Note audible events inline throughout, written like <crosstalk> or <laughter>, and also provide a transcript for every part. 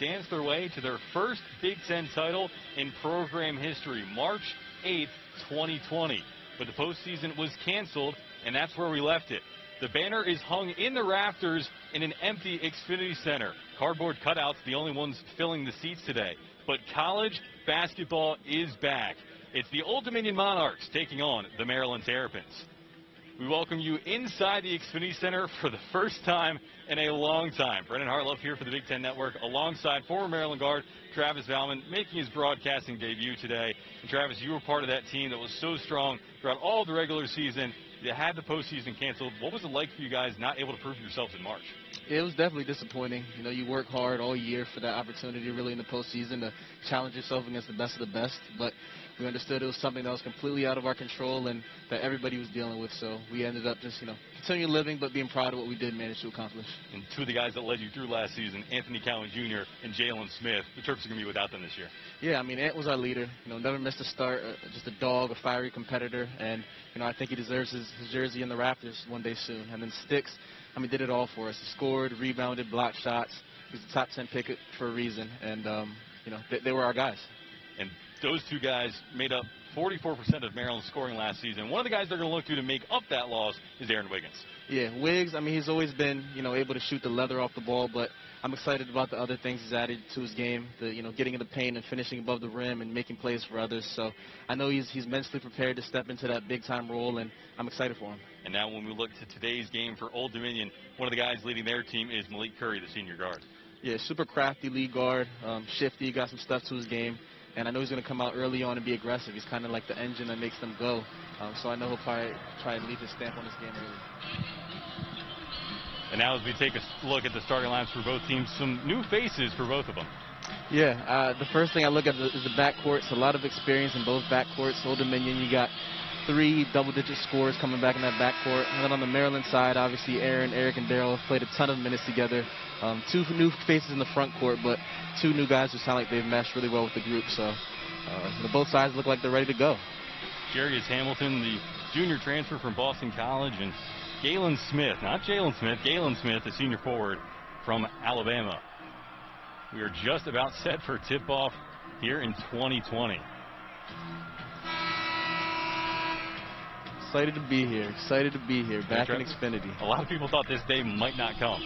danced their way to their first Big Ten title in program history, March 8th, 2020. But the postseason was canceled, and that's where we left it. The banner is hung in the rafters in an empty Xfinity Center. Cardboard cutouts, the only ones filling the seats today. But college basketball is back. It's the Old Dominion Monarchs taking on the Maryland Terrapins. We welcome you inside the Xfinity Center for the first time in a long time. Brendan Hartloff here for the Big Ten Network alongside former Maryland guard Travis Valmon making his broadcasting debut today. And Travis, you were part of that team that was so strong throughout all the regular season. You had the postseason canceled. What was it like for you guys not able to prove yourselves in March? It was definitely disappointing. You know, you work hard all year for that opportunity really in the postseason to challenge yourself against the best of the best. But we understood it was something that was completely out of our control and that everybody was dealing with. So we ended up just, you know, continuing living but being proud of what we did manage to accomplish. And two of the guys that led you through last season, Anthony Cowan Jr. and Jalen Smith, the Terps are going to be without them this year. Yeah, I mean, Ant was our leader. You know, never missed a start, uh, just a dog, a fiery competitor. And, you know, I think he deserves his, his jersey in the Raptors one day soon. And then Sticks, I mean, did it all for us. He scored, rebounded, blocked shots. He's a top 10 pick for a reason. And, um, you know, they, they were our guys. And those two guys made up 44% of Maryland's scoring last season. One of the guys they're going to look to to make up that loss is Aaron Wiggins. Yeah, Wiggs, I mean, he's always been, you know, able to shoot the leather off the ball, but I'm excited about the other things he's added to his game, the, you know, getting in the paint and finishing above the rim and making plays for others. So I know he's, he's mentally prepared to step into that big-time role, and I'm excited for him. And now when we look to today's game for Old Dominion, one of the guys leading their team is Malik Curry, the senior guard. Yeah, super crafty lead guard, um, shifty, got some stuff to his game and I know he's going to come out early on and be aggressive. He's kind of like the engine that makes them go. Um, so I know he'll probably try and leave his stamp on this game early. And now as we take a look at the starting lines for both teams, some new faces for both of them. Yeah, uh, the first thing I look at is the backcourts. A lot of experience in both backcourts. Old Dominion, you got three double-digit scores coming back in that backcourt. And then on the Maryland side, obviously Aaron, Eric, and Darryl have played a ton of minutes together. Um, two new faces in the front court, but two new guys who sound like they've meshed really well with the group. So uh, both sides look like they're ready to go. Jairus Hamilton, the junior transfer from Boston College, and Galin Smith, not Jalen Smith, Galin Smith, the senior forward from Alabama. We are just about <laughs> set for tip-off here in 2020. Excited to be here. Excited to be here. Back in Xfinity. A lot of people thought this day might not come.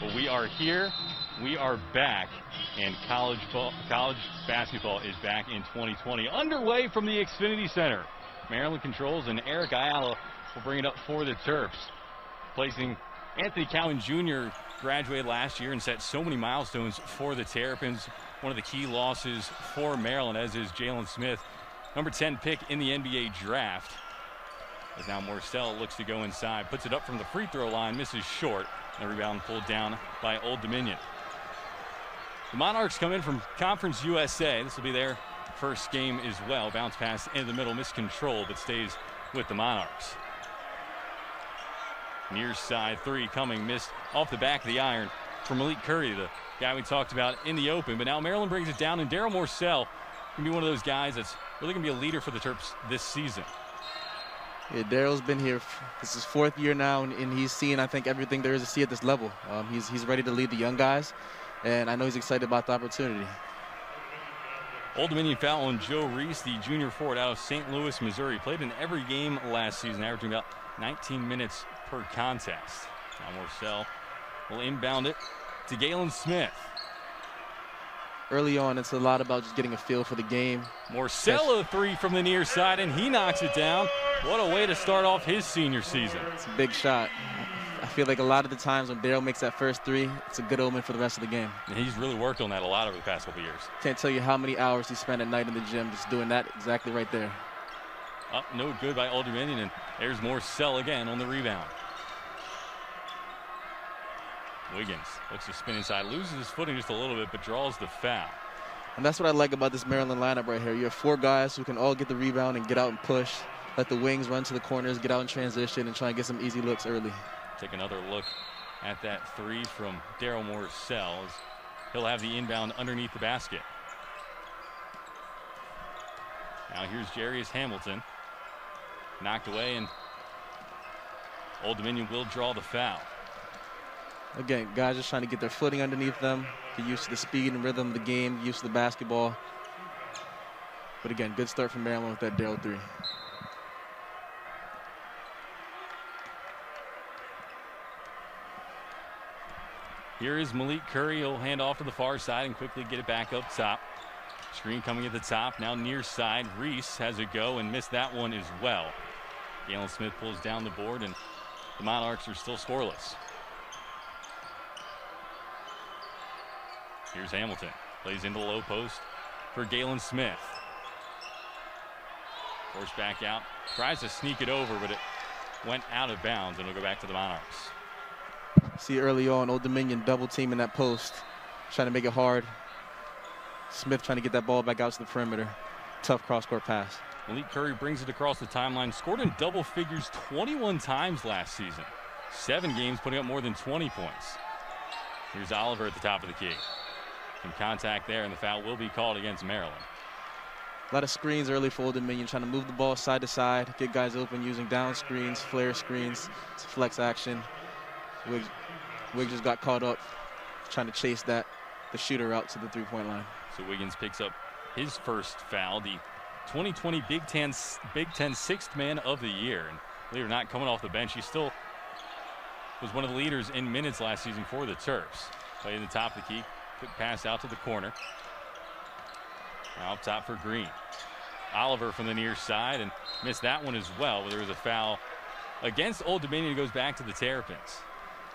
But we are here. We are back. And college, ball, college basketball is back in 2020. Underway from the Xfinity Center. Maryland controls and Eric Ayala will bring it up for the Terps. Placing Anthony Cowan Jr. graduated last year and set so many milestones for the Terrapins. One of the key losses for Maryland, as is Jalen Smith, number 10 pick in the NBA draft. As now Morsell looks to go inside, puts it up from the free throw line, misses short. The rebound pulled down by Old Dominion. The Monarchs come in from Conference USA. This will be their first game as well. Bounce pass in the middle, miscontrol, but stays with the Monarchs. Near side three coming, missed off the back of the iron from Malik Curry, the guy we talked about in the open. But now Maryland brings it down, and Darryl Morsell can be one of those guys that's really going to be a leader for the Terps this season. Yeah, Darryl's been here. This is fourth year now, and, and, he's seen, I think, everything there is to see at this level. Um, he's, he's ready to lead the young guys, and I know he's excited about the opportunity. Old Dominion foul on Joe Reece, the junior forward out of St. Louis, Missouri. Played in every game last season, averaging about 19 minutes per contest. Now Morsell will inbound it to Galin Smith early on, it's a lot about just getting a feel for the game. Morsell three from the near side, and he knocks it down. What a way to start off his senior season. It's a big shot. I feel like a lot of the times when Darryl makes that first three, it's a good omen for the rest of the game. And he's really worked on that a lot over the past couple years. Can't tell you how many hours he spent at night in the gym just doing that exactly right there. Up, no good by Old Dominion, and there's Morsell again on the rebound. Wiggins looks to spin inside, loses his footing just a little bit, but draws the foul. And that's what I like about this Maryland lineup right here. You have four guys who can all get the rebound and get out and push. Let the wings run to the corners, get out in transition, and try and get some easy looks early. Take another look at that three from Darryl Morsell. He'll have the inbound underneath the basket. Now here's Jairus Hamilton. Knocked away, and Old Dominion will draw the foul. Again, guys just trying to get their footing underneath them, get used to the speed and rhythm of the game, used to the basketball. But again, good start from Maryland with that Darryl three. Here is Malik Curry. He'll hand off to the far side and quickly get it back up top. Screen coming at the top. Now near side. Reece has a go and missed that one as well. Galin Smith pulls down the board and the Monarchs are still scoreless. Here's Hamilton. Plays into the low post for Galin Smith. Forced back out. Tries to sneak it over, but it went out of bounds and it'll go back to the Monarchs. See early on, Old Dominion double teaming that post, trying to make it hard. Smith trying to get that ball back out to the perimeter. Tough cross-court pass. Malik Curry brings it across the timeline. Scored in double figures 21 times last season. Seven games putting up more than 20 points. Here's Oliver at the top of the key. Some contact there, and the foul will be called against Maryland. A lot of screens early for Old Dominion, trying to move the ball side to side, get guys open using down screens, flare screens, flex action. Wiggs, Wiggs just got caught up trying to chase that, the shooter out to the three-point line. So Wiggins picks up his first foul, the 2020 Big Ten, Big Ten sixth man of the year. And believe it or not, coming off the bench, he still was one of the leaders in minutes last season for the Terps. Play in the top of the key, quick pass out to the corner. Up top for Green. Oliver from the near side and missed that one as well, there was a foul against Old Dominion. Goes back to the Terrapins.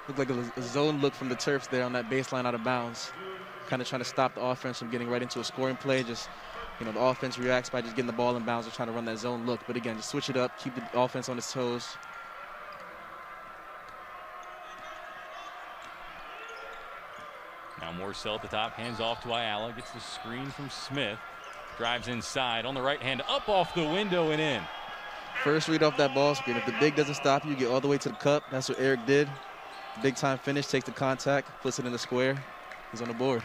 Looked like a, a zone look from the Terps there on that baseline out of bounds. Kind of trying to stop the offense from getting right into a scoring play. Just, you know, the offense reacts by just getting the ball in bounds and trying to run that zone look. But again, just switch it up, keep the offense on its toes. Morsell at the top, hands off to Ayala, gets the screen from Smith, drives inside on the right hand, up off the window and in. First read off that ball screen. If the big doesn't stop you, you get all the way to the cup. That's what Eric did. Big time finish, takes the contact, puts it in the square. He's on the board.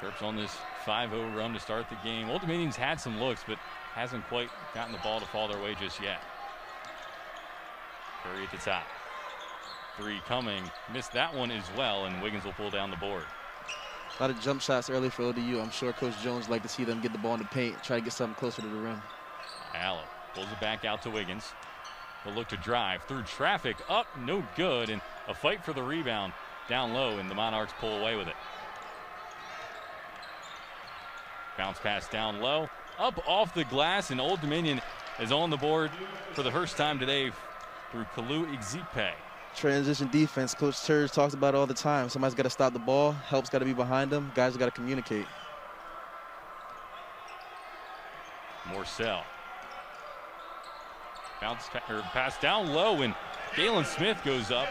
Terps on this 5-0 run to start the game. Old Dominion's had some looks, but hasn't quite gotten the ball to fall their way just yet. Curry at the top. Three coming. Missed that one as well, and Wiggins will pull down the board. A lot of jump shots early for ODU. I'm sure Coach Jones like to see them get the ball in the paint, try to get something closer to the rim. Allen pulls it back out to Wiggins. Will look to drive through traffic, up, no good, and a fight for the rebound down low, and the Monarchs pull away with it. Bounce pass down low, up off the glass, and Old Dominion is on the board for the first time today through Kalu Ezikpe. Transition defense, Coach Turge talks about all the time. Somebody's got to stop the ball, help's got to be behind them, guys got to communicate. Morsell. Bounce or pass down low, and Galin Smith goes up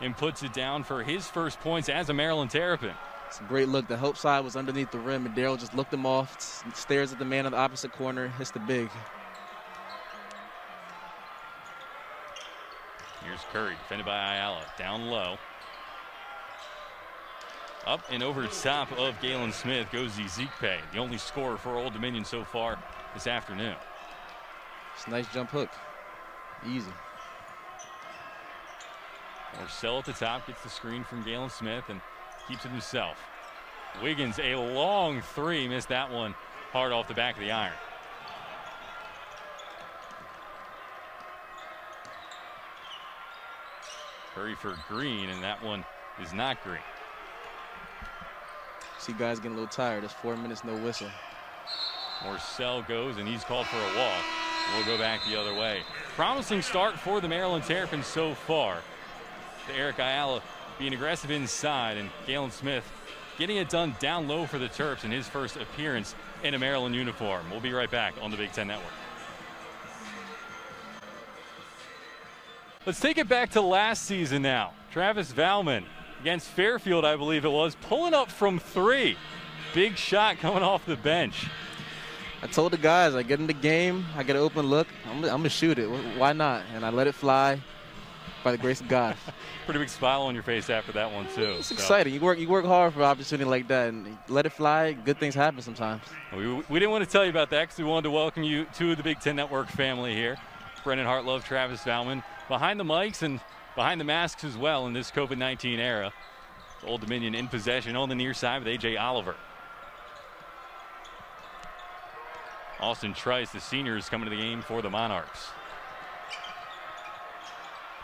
and puts it down for his first points as a Maryland Terrapin. It's a great look. The help side was underneath the rim, and Darryl just looked him off, stares at the man on the opposite corner, hits the big. Here's Curry, defended by Ayala, down low. Up and over top of Galin Smith goes Ezikpe, the only scorer for Old Dominion so far this afternoon. It's a nice jump hook. Easy. Morsell at the top gets the screen from Galin Smith and keeps it himself. Wiggins, a long three, missed that one hard off the back of the iron. Curry for Green, and that one is not Green. See guys getting a little tired. It's four minutes, no whistle. Morsell goes, and he's called for a walk. We'll go back the other way. Promising start for the Maryland Terrapins so far. Eric Ayala being aggressive inside, and Galin Smith getting it done down low for the Terps in his first appearance in a Maryland uniform. We'll be right back on the Big Ten Network. Let's take it back to last season now. Travis Valmon against Fairfield, I believe it was, pulling up from three. Big shot coming off the bench. I told the guys, I get in the game, I get an open look, I'm, I'm going to shoot it. Why not? And I let it fly by the grace of God. <laughs> Pretty big smile on your face after that one, too. It's so. exciting. You work, you work hard for an opportunity like that, and let it fly. Good things happen sometimes. We, we didn't want to tell you about that because we wanted to welcome you to the Big Ten Network family here. Brendan Hartlove, Travis Valmon behind the mics, and behind the masks as well in this COVID-19 era. Old Dominion in possession on the near side with A.J. Oliver. Austin Trice, the senior, is coming to the game for the Monarchs.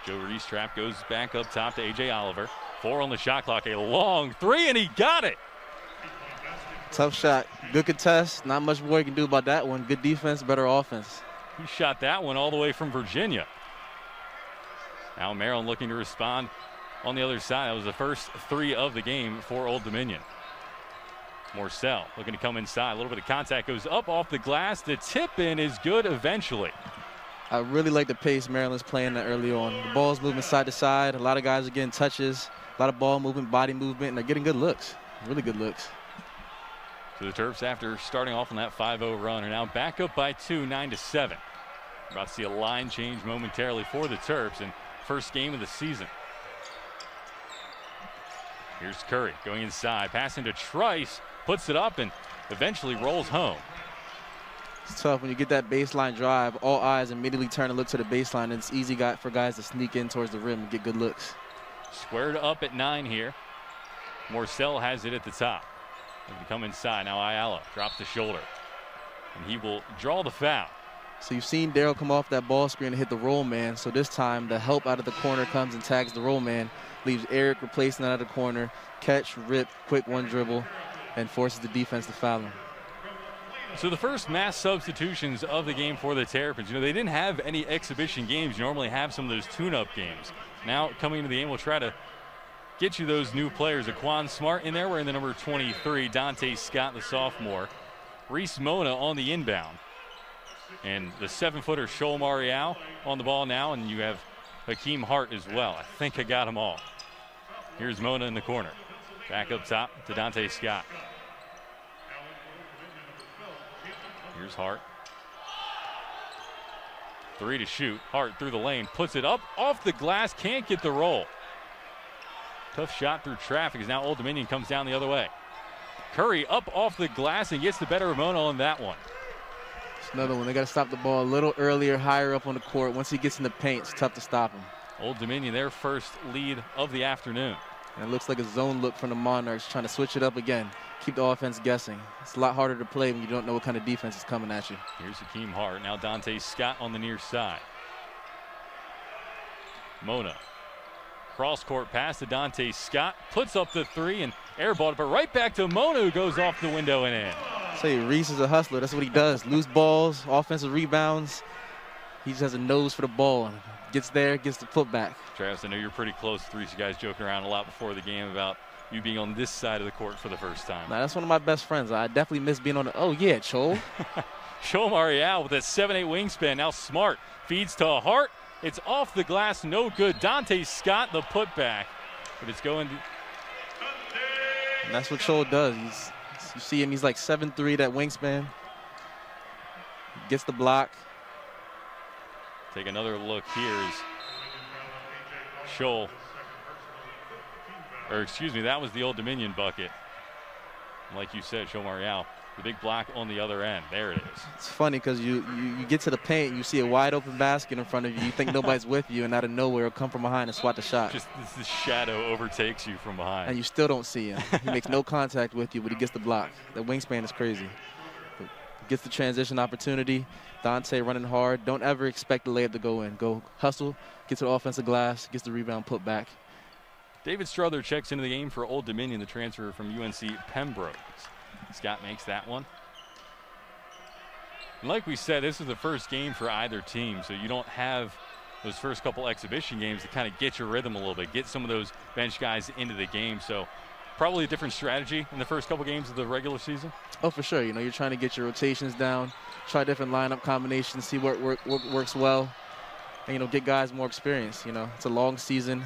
Joe Reece trap goes back up top to A.J. Oliver. Four on the shot clock, a long three, and he got it. Tough shot. Good contest. Not much more you can do about that one. Good defense, better offense. He shot that one all the way from Virginia. Now Maryland looking to respond on the other side. That was the first three of the game for Old Dominion. Morsell looking to come inside. A little bit of contact goes up off the glass. The tip in is good eventually. I really like the pace Maryland's playing that early on. The ball's moving side to side. A lot of guys are getting touches, a lot of ball movement, body movement, and they're getting good looks. Really good looks. So the Terps, after starting off on that 5-0 run, are now back up by two, nine to seven. About to see a line change momentarily for the Terps and first game of the season. Here's Curry going inside, passing to Trice, puts it up and eventually rolls home. It's tough when you get that baseline drive. All eyes immediately turn and look to the baseline, and it's easy for guys to sneak in towards the rim and get good looks. Squared up at nine here. Morsell has it at the top. To come inside. Now Ayala drops the shoulder. And he will draw the foul. So you've seen Darryl come off that ball screen and hit the roll man. So this time the help out of the corner comes and tags the roll man. Leaves Eric replacing that out of the corner. Catch, rip, quick one dribble, and forces the defense to foul him. So the first mass substitutions of the game for the Terrapins, you know, they didn't have any exhibition games. You normally have some of those tune-up games. Now coming into the game, we'll try to get you those new players. Aquan Smart in there wearing the number 23. Donta Scott, the sophomore. Reese Mona on the inbound. And the seven-footer Chol Marial on the ball now, and you have Hakim Hart as well. I think I got them all. Here's Mona in the corner. Back up top to Donta Scott. Here's Hart. Three to shoot. Hart through the lane, puts it up off the glass, can't get the roll. Tough shot through traffic as now Old Dominion comes down the other way. Curry up off the glass and gets the better of Mona on that one. It's another one. They got to stop the ball a little earlier, higher up on the court. Once he gets in the paint, it's tough to stop him. Old Dominion, their first lead of the afternoon. And it looks like a zone look from the Monarchs, trying to switch it up again, keep the offense guessing. It's a lot harder to play when you don't know what kind of defense is coming at you. Here's Hakim Hart. Now Donta Scott on the near side. Mona. Cross court pass to Donta Scott. Puts up the three and airballed it, but right back to Mona who goes off the window and in. Say Reese is a hustler. That's what he does. Loose balls, offensive rebounds. He just has a nose for the ball and gets there, gets the putback. Travis, I know you're pretty close to Reese. You guys joking around a lot before the game about you being on this side of the court for the first time. Now, that's one of my best friends. I definitely miss being on the. Oh, yeah, Chol. <laughs> Chol Marial with a 7-8 wingspan. Now Smart feeds to Hart. It's off the glass, no good. Donta Scott, the putback. But it's going. And that's what Chol does. He's, you see him, he's like 7-3, that wingspan. Gets the block, Take another look here is Chol. Or excuse me, that was the Old Dominion bucket. Like you said, Chol Marial, the big block on the other end. There it is. It's funny because you, you, you get to the paint, you see a wide open basket in front of you. You think nobody's with you, and out of nowhere, it'll come from behind and swat the shot. Just the shadow overtakes you from behind. And you still don't see him. he makes no contact with you, but he gets the block. The wingspan is crazy. Gets the transition opportunity. Donta running hard. Don't ever expect the layup to go in. Go hustle, get to the offensive glass, gets the rebound, put back. David Strother checks into the game for Old Dominion, the transfer from UNC Pembroke. Scott makes that one. And like we said, this is the first game for either team, so you don't have those first couple exhibition games to kind of get your rhythm a little bit, get some of those bench guys into the game. So probably a different strategy in the first couple games of the regular season. Oh, for sure. You know, you're trying to get your rotations down, try different lineup combinations, see what work, work, works well, and you know, get guys more experience. You know, it's a long season,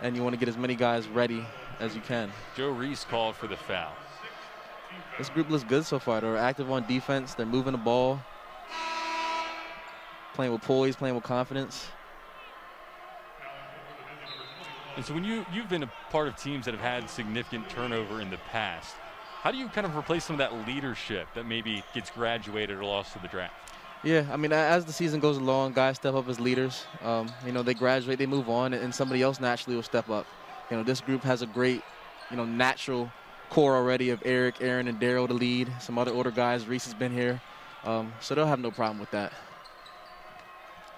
and you want to get as many guys ready as you can. Joe Reece called for the foul. This group looks good so far. They're active on defense. They're moving the ball, playing with poise, playing with confidence. And so when you you've been a part of teams that have had significant turnover in the past, how do you kind of replace some of that leadership that maybe gets graduated or lost to the draft? Yeah, I mean, as the season goes along, guys step up as leaders. Um, you know, they graduate, they move on, and somebody else naturally will step up. You know, this group has a great, you know, natural core already of Eric, Aaron, and Darryl to lead. Some other older guys. Reese has been here, um, so they'll have no problem with that.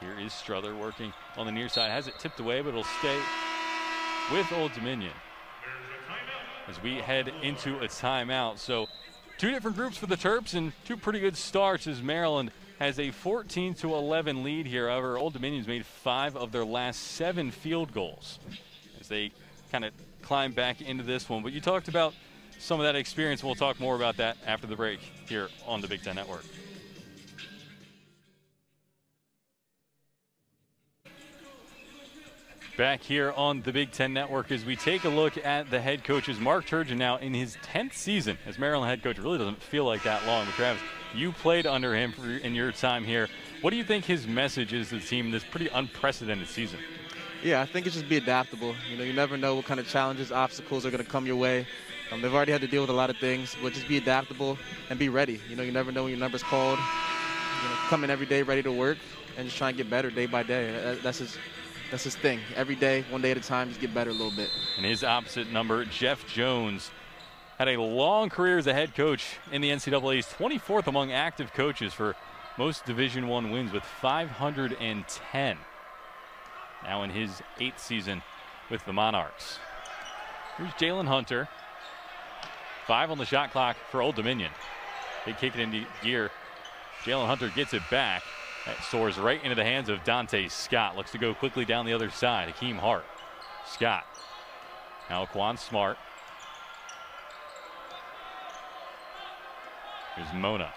Here is Strother working on the near side. Has it tipped away, but it'll stay with Old Dominion as we head into a timeout. So two different groups for the Terps and two pretty good starts as Maryland has a 14 to 11 lead here. However, Old Dominion's made five of their last seven field goals as they kind of climb back into this one. But you talked about some of that experience. We'll talk more about that after the break here on the Big Ten Network. Back here on the Big Ten Network as we take a look at the head coaches. Mark Turgeon now in his 10th season as Maryland head coach. It really doesn't feel like that long. But Travis, you played under him for, in your time here. What do you think his message is to the team this pretty unprecedented season? Yeah, I think it's just be adaptable. You know, you never know what kind of challenges, obstacles are going to come your way. Um, they've already had to deal with a lot of things, but just be adaptable and be ready. You know, you never know when your number's called. You know, come in every day ready to work and just try and get better day by day. That's his, that's his thing. Every day, one day at a time, just get better a little bit. And his opposite number, Jeff Jones, had a long career as a head coach in the NCAA's 24th among active coaches for most Division One wins with 510. Now in his eighth season with the Monarchs. Here's Jalen Hunter. Five on the shot clock for Old Dominion. They kick it into gear. Jalen Hunter gets it back. That soars right into the hands of Donta Scott. Looks to go quickly down the other side. Hakim Hart. Scott. Now Quan Smart. Here's Mona.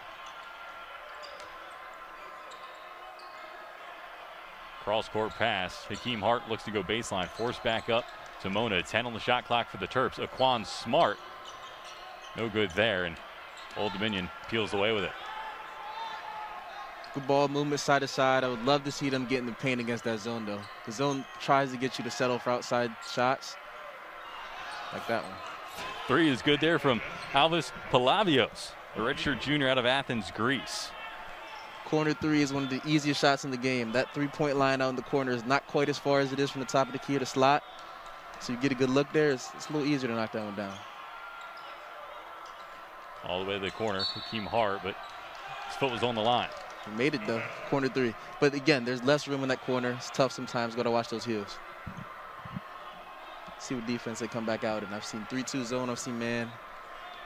Cross court pass. Hakim Hart looks to go baseline. Force back up to Mona. 10 on the shot clock for the Terps. Aquan Smart. No good there. And Old Dominion peels away with it. Good ball movement side to side. I would love to see them get in the paint against that zone, though. The zone tries to get you to settle for outside shots. Like that one. Three is good there from Alvis Palavios, a redshirt junior out of Athens, Greece. Corner three is one of the easiest shots in the game. That three-point line out in the corner is not quite as far as it is from the top of the key or the slot. So you get a good look there. It's, it's a little easier to knock that one down. All the way to the corner, Hakim Hart, but his foot was on the line. He made it though, corner three. But again, there's less room in that corner. It's tough sometimes. Got to watch those heels. See what defense they come back out and I've seen 3-2 zone. I've seen man.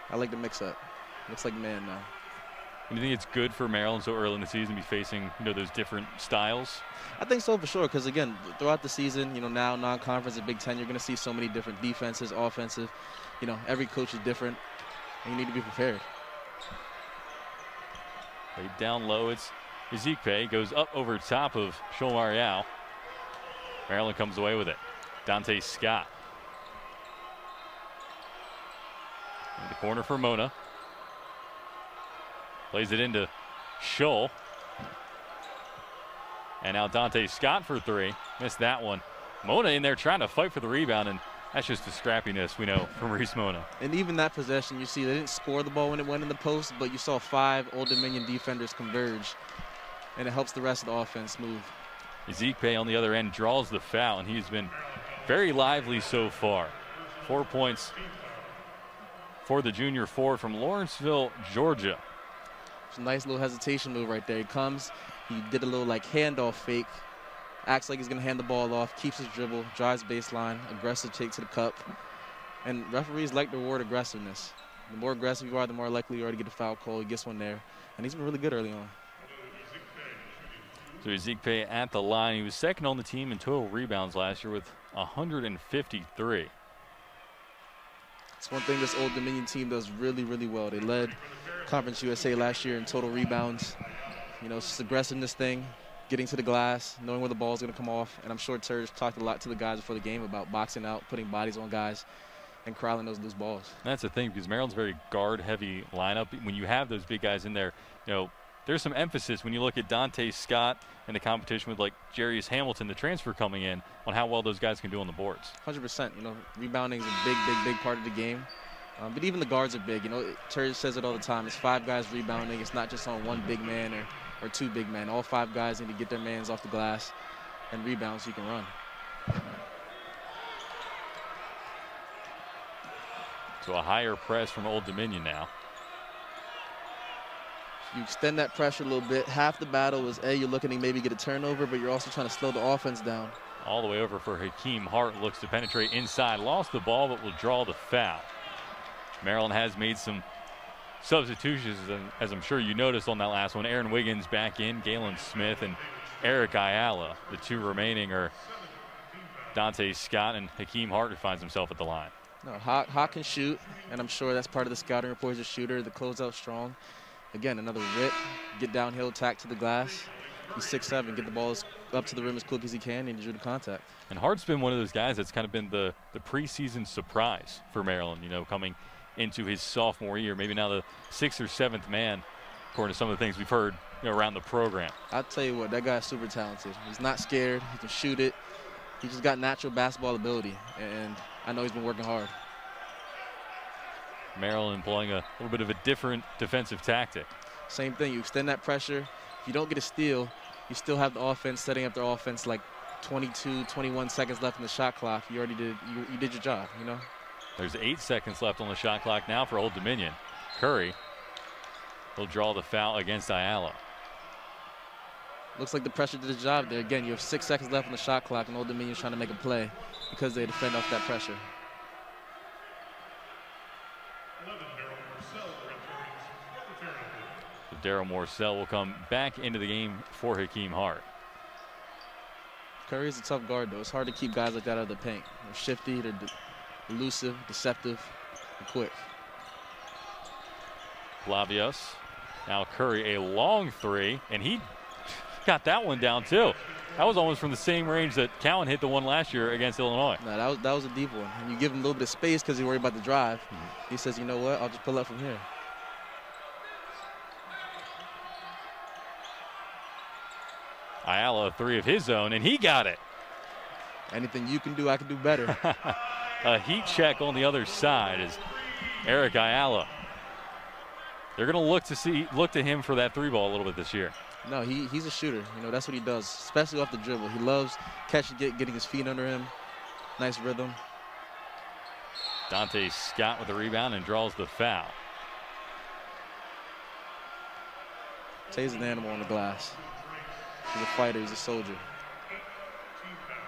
I like the mix-up. Looks like man now. And you think it's good for Maryland so early in the season to be facing you know those different styles? I think so for sure. Because again, throughout the season, you know now non-conference at Big Ten, you're going to see so many different defenses, offensive. You know every coach is different, and you need to be prepared. Laid down low, it's Ezikpe goes up over top of Chol Marial. Maryland comes away with it. Donta Scott. In the corner for Mona. Plays it into Chol. And now Donta Scott for three. Missed that one. Mona in there trying to fight for the rebound, and that's just the scrappiness we know from Reese Mona. And even that possession, you see they didn't score the ball when it went in the post, but you saw five Old Dominion defenders converge, and it helps the rest of the offense move. Ezikpe on the other end draws the foul, and he's been very lively so far. Four points for the junior forward from Lawrenceville, Georgia. It's a nice little hesitation move right there. He comes, he did a little like handoff fake, acts like he's going to hand the ball off, keeps his dribble, drives baseline, aggressive take to the cup. And referees like to reward aggressiveness. The more aggressive you are, the more likely you are to get a foul call. He gets one there. And he's been really good early on. So Ezikpe at the line. He was second on the team in total rebounds last year with 153. It's one thing this Old Dominion team does really, really well. They led Conference USA last year in total rebounds. You know, it's just aggressiveness thing, getting to the glass, knowing where the ball is going to come off. And I'm sure Turge talked a lot to the guys before the game about boxing out, putting bodies on guys, and corralling those loose balls. That's the thing because Maryland's very guard-heavy lineup. When you have those big guys in there, you know, there's some emphasis when you look at Donta Scott and the competition with like Jairus Hamilton, the transfer coming in, on how well those guys can do on the boards. 100%. You know, rebounding is a big, big, big part of the game. Um, but even the guards are big. You know, Terry says it all the time. It's five guys rebounding. It's not just on one big man or or two big men. All five guys need to get their mans off the glass and rebound so you can run. So a higher press from Old Dominion now. You extend that pressure a little bit. Half the battle is A, you're looking to maybe get a turnover, but you're also trying to slow the offense down. All the way over for Hakim Hart. Looks to penetrate inside. Lost the ball, but will draw the foul. Maryland has made some substitutions, as I'm sure you noticed on that last one. Aaron Wiggins back in, Galin Smith, and Eric Ayala. The two remaining are Donta Scott and Hakim Hart, who finds himself at the line. No, Hawk, Hawk can shoot, and I'm sure that's part of the scouting report. He's a shooter. The closeout strong. Again, another rip, get downhill, tack to the glass. He's six seven, get the ball up to the rim as quick as he can, and drew the contact. And Hart's been one of those guys that's kind of been the the preseason surprise for Maryland. You know, coming into his sophomore year, maybe now the sixth or seventh man, according to some of the things we've heard you know, around the program. I'll tell you what, that guy's super talented. He's not scared. He can shoot it. He just got natural basketball ability, and I know he's been working hard. Maryland employing a little bit of a different defensive tactic. Same thing. You extend that pressure. If you don't get a steal, you still have the offense setting up their offense like 22, 21 seconds left in the shot clock. You already did. You, you did your job. You know. There's eight seconds left on the shot clock now for Old Dominion. Curry will draw the foul against Ayala. Looks like the pressure did the job there. Again, you have six seconds left on the shot clock, and Old Dominion's trying to make a play because they defend off that pressure. Darryl Morsell will come back into the game for Hakim Hart. Curry is a tough guard, though. It's hard to keep guys like that out of the paint. They're shifty, they're elusive, deceptive, and quick. Labios. Now Curry, a long three, and he <laughs> got that one down too. That was almost from the same range that Cowan hit the one last year against Illinois. No, that was, that was a deep one. And you give him a little bit of space because he's worried about the drive. Mm -hmm. He says, you know what, I'll just pull up from here. Ayala, three of his own, and he got it. Anything you can do, I can do better. <laughs> a heat check on the other side is Eric Ayala. They're going to look to see look to him for that three ball a little bit this year. No, he, he's a shooter. You know, that's what he does, especially off the dribble. He loves catching, get, getting his feet under him. Nice rhythm. Donta Scott with the rebound and draws the foul. Tay's an animal on the glass. He's a fighter. He's a soldier.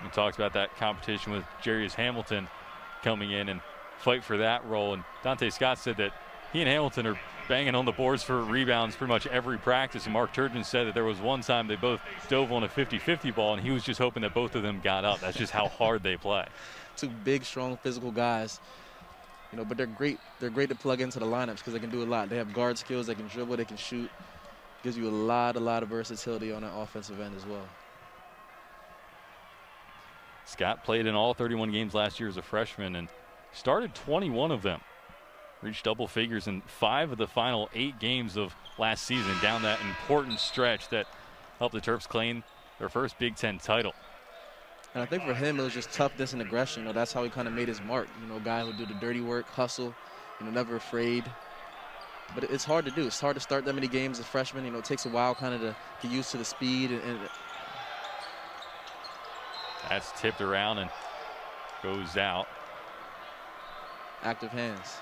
We talked about that competition with Jairus Hamilton coming in and fight for that role. And Donta Scott said that he and Hamilton are banging on the boards for rebounds pretty much every practice. And Mark Turgeon said that there was one time they both dove on a 50-50 ball, and he was just hoping that both of them got up. That's just how hard they play. Two big, strong, physical guys. You know, but they're great. They're great to plug into the lineups because they can do a lot. They have guard skills. They can dribble. They can shoot gives you a lot, a lot of versatility on that offensive end as well. Scott played in all 31 games last year as a freshman and started 21 of them. Reached double figures in five of the final eight games of last season down that important stretch that helped the Terps claim their first Big Ten title. And I think for him, it was just toughness and aggression. You know, that's how he kind of made his mark. You know, a guy who do the dirty work, hustle, you know, never afraid, but it's hard to do. It's hard to start that many games as a freshman. You know, it takes a while kind of to get used to the speed. And, and That's tipped around and goes out. Active hands.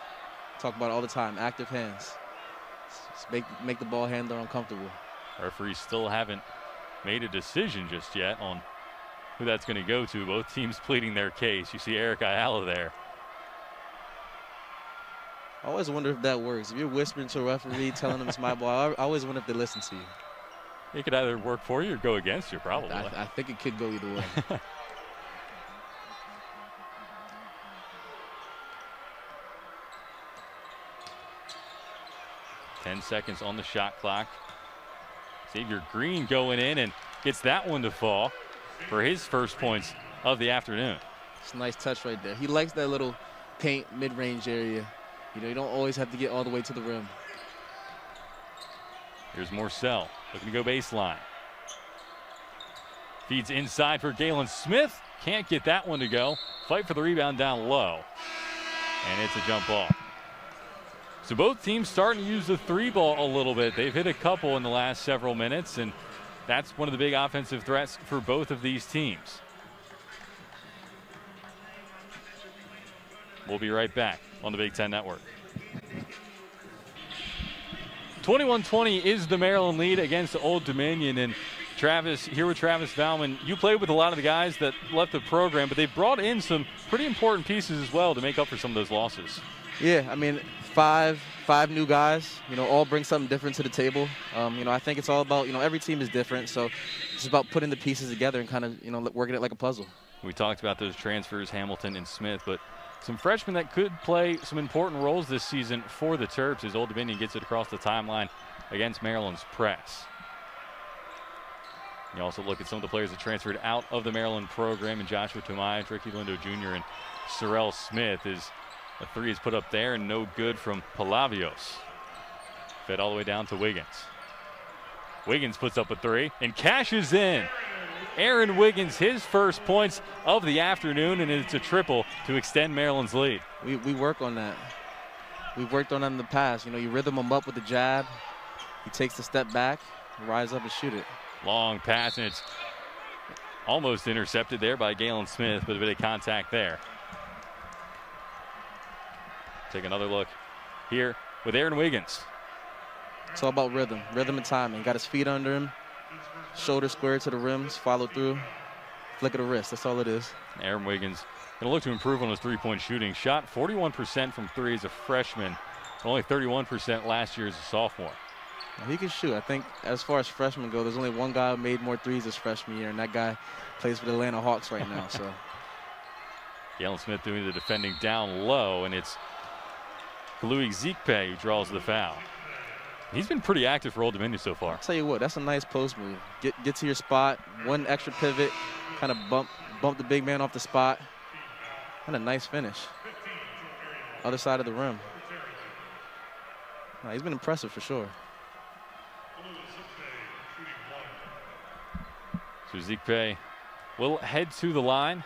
Talk about all the time. Active hands. Just make make the ball handler uncomfortable. Referees still haven't made a decision just yet on who that's going to go to. Both <laughs> teams pleading their case. You see Eric Ayala there. I always wonder if that works. If you're whispering to a referee, telling them it's my ball, I always wonder if they listen to you. It could either work for you or go against you, probably. I, I think it could go either way. <laughs> Ten seconds on the shot clock. Xavier Green going in and gets that one to fall for his first points of the afternoon. It's a nice touch right there. He likes that little paint mid-range area. You know, you don't always have to get all the way to the rim. Here's Morsell looking to go baseline. Feeds inside for Galin Smith. Can't get that one to go. Fight for the rebound down low. And it's a jump ball. So both teams starting to use the three ball a little bit. They've hit a couple in the last several minutes, and that's one of the big offensive threats for both of these teams. We'll be right back on the Big Ten Network. 21-20 is the Maryland lead against Old Dominion. And Travis, here with Travis Valmon, you played with a lot of the guys that left the program, but they brought in some pretty important pieces as well to make up for some of those losses. Yeah, I mean, five five new guys, you know, all bring something different to the table. Um, you know, I think it's all about, you know, every team is different, so it's about putting the pieces together and kind of, you know, working it like a puzzle. We talked about those transfers, Hamilton and Smith, but some freshmen that could play some important roles this season for the Terps as Old Dominion gets it across the timeline against Maryland's press. You also look at some of the players that transferred out of the Maryland program, and Joshua Tomaic, Ricky Lindo Jr., and Serrel Smith is a three is put up there and no good from Palavios. Fed all the way down to Wiggins. Wiggins puts up a three and cashes in. Aaron Wiggins, his first points of the afternoon, and it's a triple to extend Maryland's lead. We, we work on that. We've worked on that in the past. You know, you rhythm him up with the jab. He takes the step back, rise up and shoot it. Long pass, and it's almost intercepted there by Galin Smith, but a bit of contact there. Take another look here with Aaron Wiggins. It's all about rhythm, rhythm and timing. Got his feet under him, shoulder square to the rims, follow through, flick of the wrist. That's all it is. Aaron Wiggins going to look to improve on his three-point shooting. Shot 41% from three as a freshman, only 31% last year as a sophomore. He can shoot. I think as far as freshmen go, there's only one guy who made more threes this freshman year, and that guy plays for the Atlanta Hawks right now. So. <laughs> Galin Smith doing the defending down low, and it's Kalu Ezikpe who draws the foul. He's been pretty active for Old Dominion so far. I'll tell you what, that's a nice post move. Get get to your spot, one extra pivot, kind of bump bump the big man off the spot, and a nice finish. Other side of the rim. he's been impressive for sure. So Zikpe will head to the line.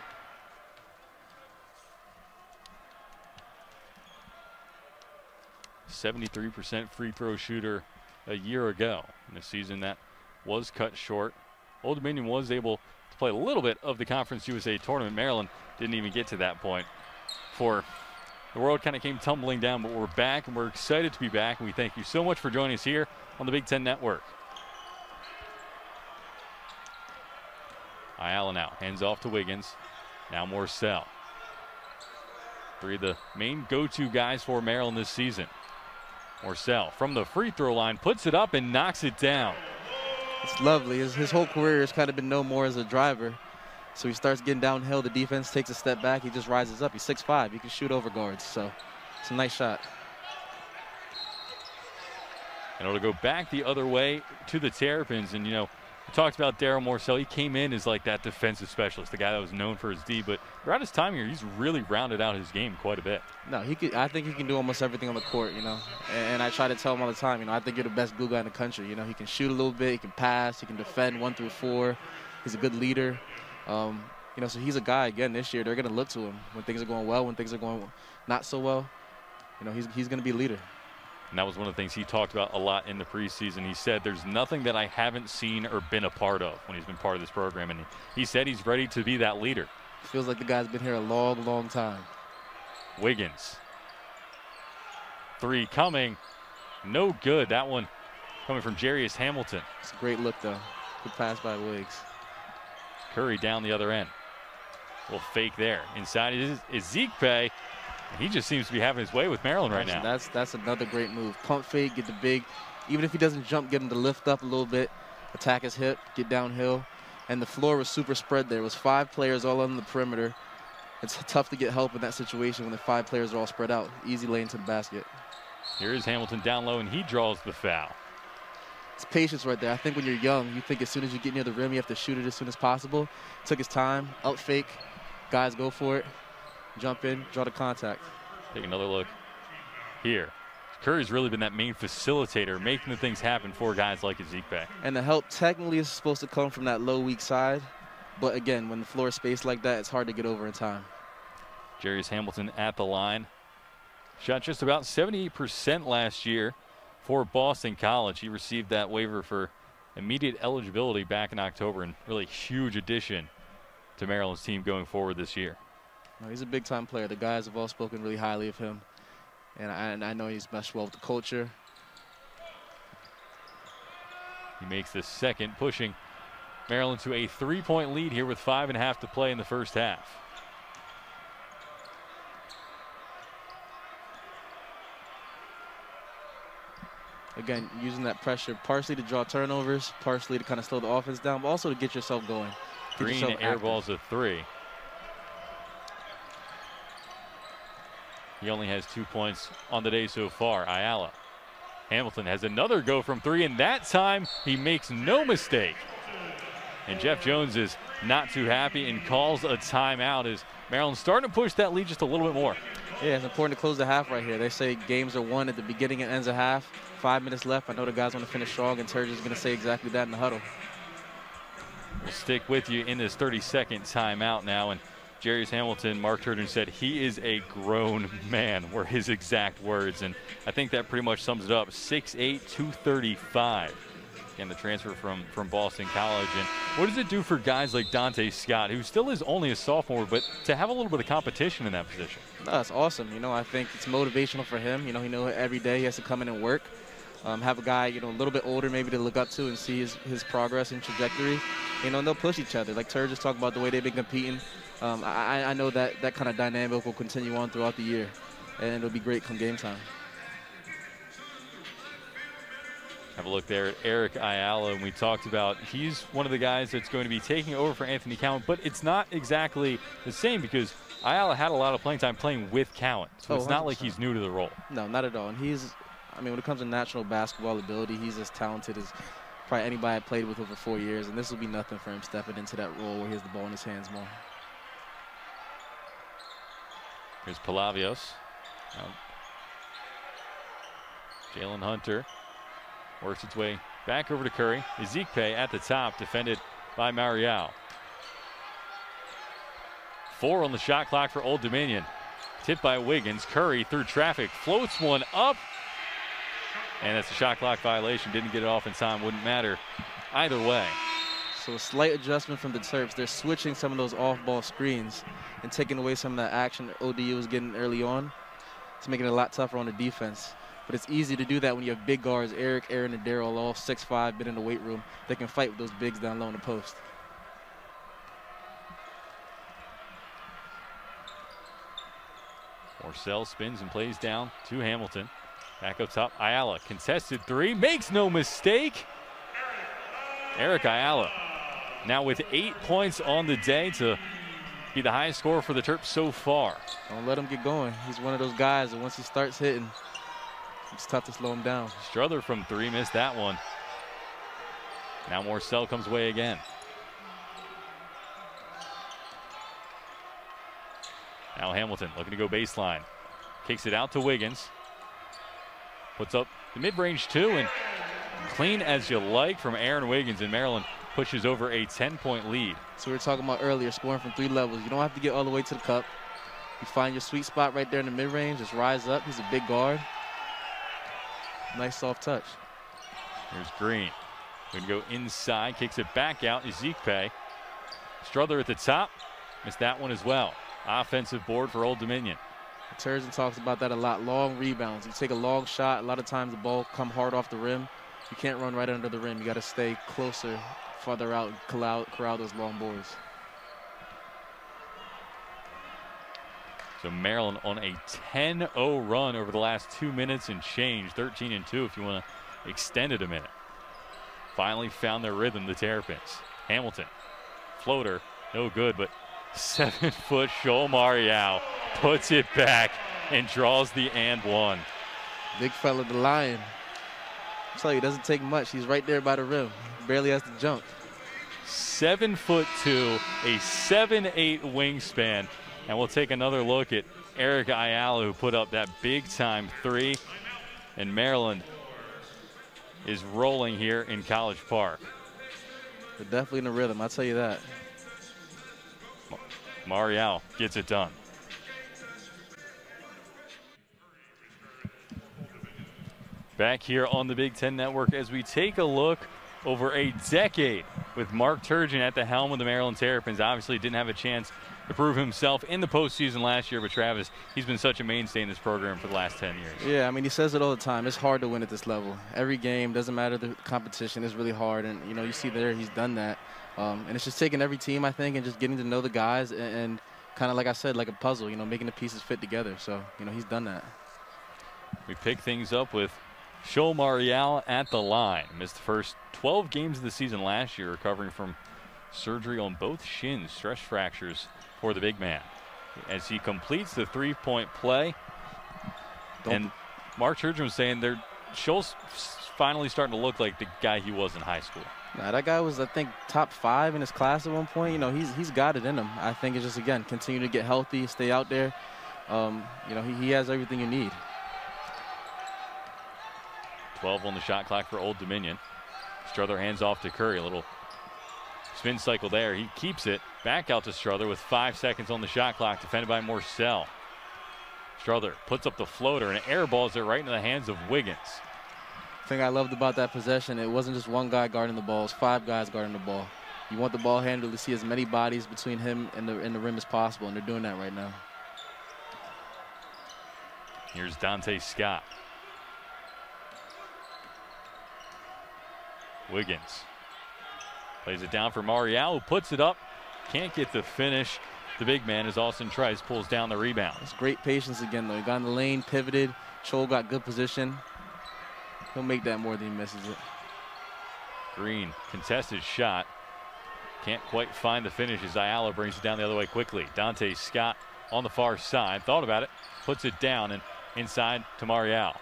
73% free throw shooter a year ago in a season that was cut short. Old Dominion was able to play a little bit of the Conference USA tournament. Maryland didn't even get to that point. For the world kind of came tumbling down, but we're back and we're excited to be back. And we thank you so much for joining us here on the Big Ten Network. Ayala now hands off to Wiggins. Now Morsell. Three of the main go-to guys for Maryland this season. Morsell from the free throw line puts it up and knocks it down. It's lovely. His, his whole career has kind of been known more as a driver. So he starts getting downhill. The defense takes a step back. He just rises up. He's 6'5". He can shoot over guards. So it's a nice shot. And it'll go back the other way to the Terrapins. And, you know, talked about Darryl Morsell. He came in as like that defensive specialist, the guy that was known for his D. But throughout his time here, he's really rounded out his game quite a bit. No, he could. I think he can do almost everything on the court. You know, and, and I try to tell him all the time. You know, I think you're the best glue guy in the country. You know, he can shoot a little bit, he can pass, he can defend one through four. He's a good leader. Um, you know, so he's a guy again this year. They're going to look to him when things are going well, when things are going not so well. You know, he's he's going to be a leader. And that was one of the things he talked about a lot in the preseason. He said, There's nothing that I haven't seen or been a part of when he's been part of this program. And he said he's ready to be that leader. Feels like the guy's been here a long, long time. Wiggins. Three coming. No good. That one coming from Jairus Hamilton. It's a great look, though. Good pass by Wiggs. Curry down the other end. Little fake there. Inside is, is Zikpe. He just seems to be having his way with Maryland right that's, now. That's that's another great move. Pump fake, get the big, even if he doesn't jump, get him to lift up a little bit, attack his hip, get downhill. And the floor was super spread there. It was five players all on the perimeter. It's tough to get help in that situation when the five players are all spread out. Easy lane to the basket. Here is Hamilton down low, and he draws the foul. It's patience right there. I think when you're young, you think as soon as you get near the rim, you have to shoot it as soon as possible. Took his time, up fake, guys go for it jump in, draw the contact. Take another look here. Curry's really been that main facilitator, making the things happen for guys like Ezikpe. And the help technically is supposed to come from that low, weak side. But again, when the floor is spaced like that, it's hard to get over in time. Jairus Hamilton at the line. Shot just about 78% last year for Boston College. He received that waiver for immediate eligibility back in October and really huge addition to Maryland's team going forward this year. No, he's a big time player. The guys have all spoken really highly of him. And I, and I know he's meshed well with the culture. He makes the second, pushing Maryland to a three point lead here with five and a half to play in the first half. Again, using that pressure partially to draw turnovers, partially to kind of slow the offense down, but also to get yourself going. Get Green yourself air active. balls a three. He only has two points on the day so far. Ayala. Hamilton has another go from three, and that time he makes no mistake. And Jeff Jones is not too happy and calls a timeout as Maryland's starting to push that lead just a little bit more. Yeah, it's important to close the half right here. They say games are won at the beginning and ends of half. Five minutes left. I know the guys want to finish strong, and Turge is going to say exactly that in the huddle. We'll stick with you in this 30-second timeout now. And Jairus Hamilton, Mark Turgeon said he is a grown man, were his exact words. And I think that pretty much sums it up. 6'8", 235. Again, the transfer from, from Boston College. And what does it do for guys like Donta Scott, who still is only a sophomore, but to have a little bit of competition in that position? No, that's awesome. You know, I think it's motivational for him. You know, he know every day he has to come in and work. Um, have a guy, you know, a little bit older maybe to look up to and see his, his progress and trajectory. You know, and they'll push each other. Like Turge just talked about the way they've been competing. Um, I, I know that that kind of dynamic will continue on throughout the year, and it'll be great come game time. Have a look there at Eric Ayala, and we talked about he's one of the guys that's going to be taking over for Anthony Cowan, but it's not exactly the same because Ayala had a lot of playing time playing with Cowan, so Oh, it's not like he's new to the role. No, not at all. And he's, I mean, when it comes to national basketball ability, he's as talented as probably anybody I played with over four years. And this will be nothing for him stepping into that role where he has the ball in his hands more. Here's Palavios. Jalen Hunter works its way back over to Curry. Ezikpe at the top, defended by Marial. Four on the shot clock for Old Dominion. Tipped by Wiggins. Curry through traffic floats one up. And that's a shot clock violation. Didn't get it off in time. Wouldn't matter either way. So a slight adjustment from the Terps. They're switching some of those off-ball screens and taking away some of that action ODU was getting early on. It's making it a lot tougher on the defense. But it's easy to do that when you have big guards, Eric, Aaron, and Darryl, all 6'5", been in the weight room. They can fight with those bigs down low in the post. Morsell spins and plays down to Hamilton. Back up top, Ayala. Contested three, makes no mistake. Eric Ayala now with eight points on the day to be the highest scorer for the Terps so far. Don't let him get going. He's one of those guys that once he starts hitting, it's tough to slow him down. Struther from three missed that one. Now Morsell comes away again. Now Hamilton looking to go baseline. Kicks it out to Wiggins. Puts up the mid-range two and clean as you like from Aaron Wiggins in Maryland pushes over a 10-point lead. So we were talking about earlier, scoring from three levels. You don't have to get all the way to the cup. You find your sweet spot right there in the mid-range, just rise up. He's a big guard. Nice soft touch. Here's Green. Going to go inside, kicks it back out. Ezikpe. Struther at the top. Missed that one as well. Offensive board for Old Dominion. Turgeon talks about that a lot. Long rebounds. You take a long shot. A lot of times the ball come hard off the rim. You can't run right under the rim. You got to stay closer, farther out, corral, corral those long boards. So Maryland on a 10-0 run over the last two minutes and change, 13 and 2 if you want to extend it a minute. Finally found their rhythm, the Terrapins. Hamilton, floater, no good, but <laughs> seven foot Chol Marial puts it back and draws the and one. Big fella, the lion. I tell you, it doesn't take much. He's right there by the rim. Barely has to jump. Seven foot two, a seven eight wingspan. And we'll take another look at Eric Ayala, who put up that big time three. And Maryland is rolling here in College Park. They're definitely in the rhythm. I'll tell you that. Marial gets it done. Back here on the Big Ten Network as we take a look over a decade with Mark Turgeon at the helm of the Maryland Terrapins. Obviously, didn't have a chance to prove himself in the postseason last year, but Travis, he's been such a mainstay in this program for the last 10 years. Yeah, I mean, he says it all the time. It's hard to win at this level. Every game, doesn't matter the competition, is really hard. And, you know, you see there, he's done that. Um, and it's just taking every team, I think, and just getting to know the guys and, and kind of, like I said, like a puzzle, you know, making the pieces fit together. So, you know, he's done that. We pick things up with Chol Marial at the line. Missed the first 12 games of the season last year, recovering from surgery on both shins, stress fractures for the big man. As he completes the three-point play, Don't and Mark Turgeon was saying they're Chol's finally starting to look like the guy he was in high school. Nah, that guy was, I think, top five in his class at one point. You know, he's he's got it in him. I think it's just again continue to get healthy, stay out there. Um, you know, he, he has everything you need. 12 on the shot clock for Old Dominion. Strother hands off to Curry. A little spin cycle there. He keeps it. Back out to Strother with five seconds on the shot clock, defended by Morsell. Strother puts up the floater and airballs it right into the hands of Wiggins. thing I loved about that possession, it wasn't just one guy guarding the ball, it was five guys guarding the ball. You want the ball handler to see as many bodies between him and the, and the rim as possible, and they're doing that right now. Here's Donta Scott. Wiggins plays it down for Marial, who puts it up. Can't get the finish. The big man as Austin Trice pulls down the rebound. It's great patience again, though. He got in the lane, pivoted. Chol got good position. He'll make that more than he misses it. Green, contested shot. Can't quite find the finish as Ayala brings it down the other way quickly. Donta Scott on the far side. Thought about it, puts it down and inside to Marial.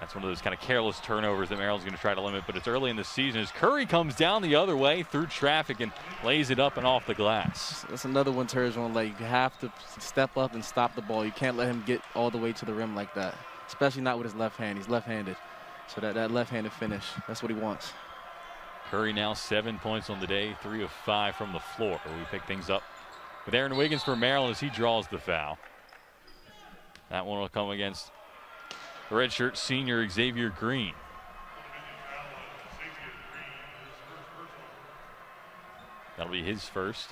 That's one of those kind of careless turnovers that Maryland's going to try to limit, but it's early in the season as Curry comes down the other way through traffic and lays it up and off the glass. That's another one Terry's one like you have to step up and stop the ball. You can't let him get all the way to the rim like that, especially not with his left hand. He's left-handed, so that, that left-handed finish, that's what he wants. Curry now seven points on the day, three of five from the floor. We pick things up with Aaron Wiggins for Maryland as he draws the foul. That one will come against redshirt senior Xavier Green. That'll be his first.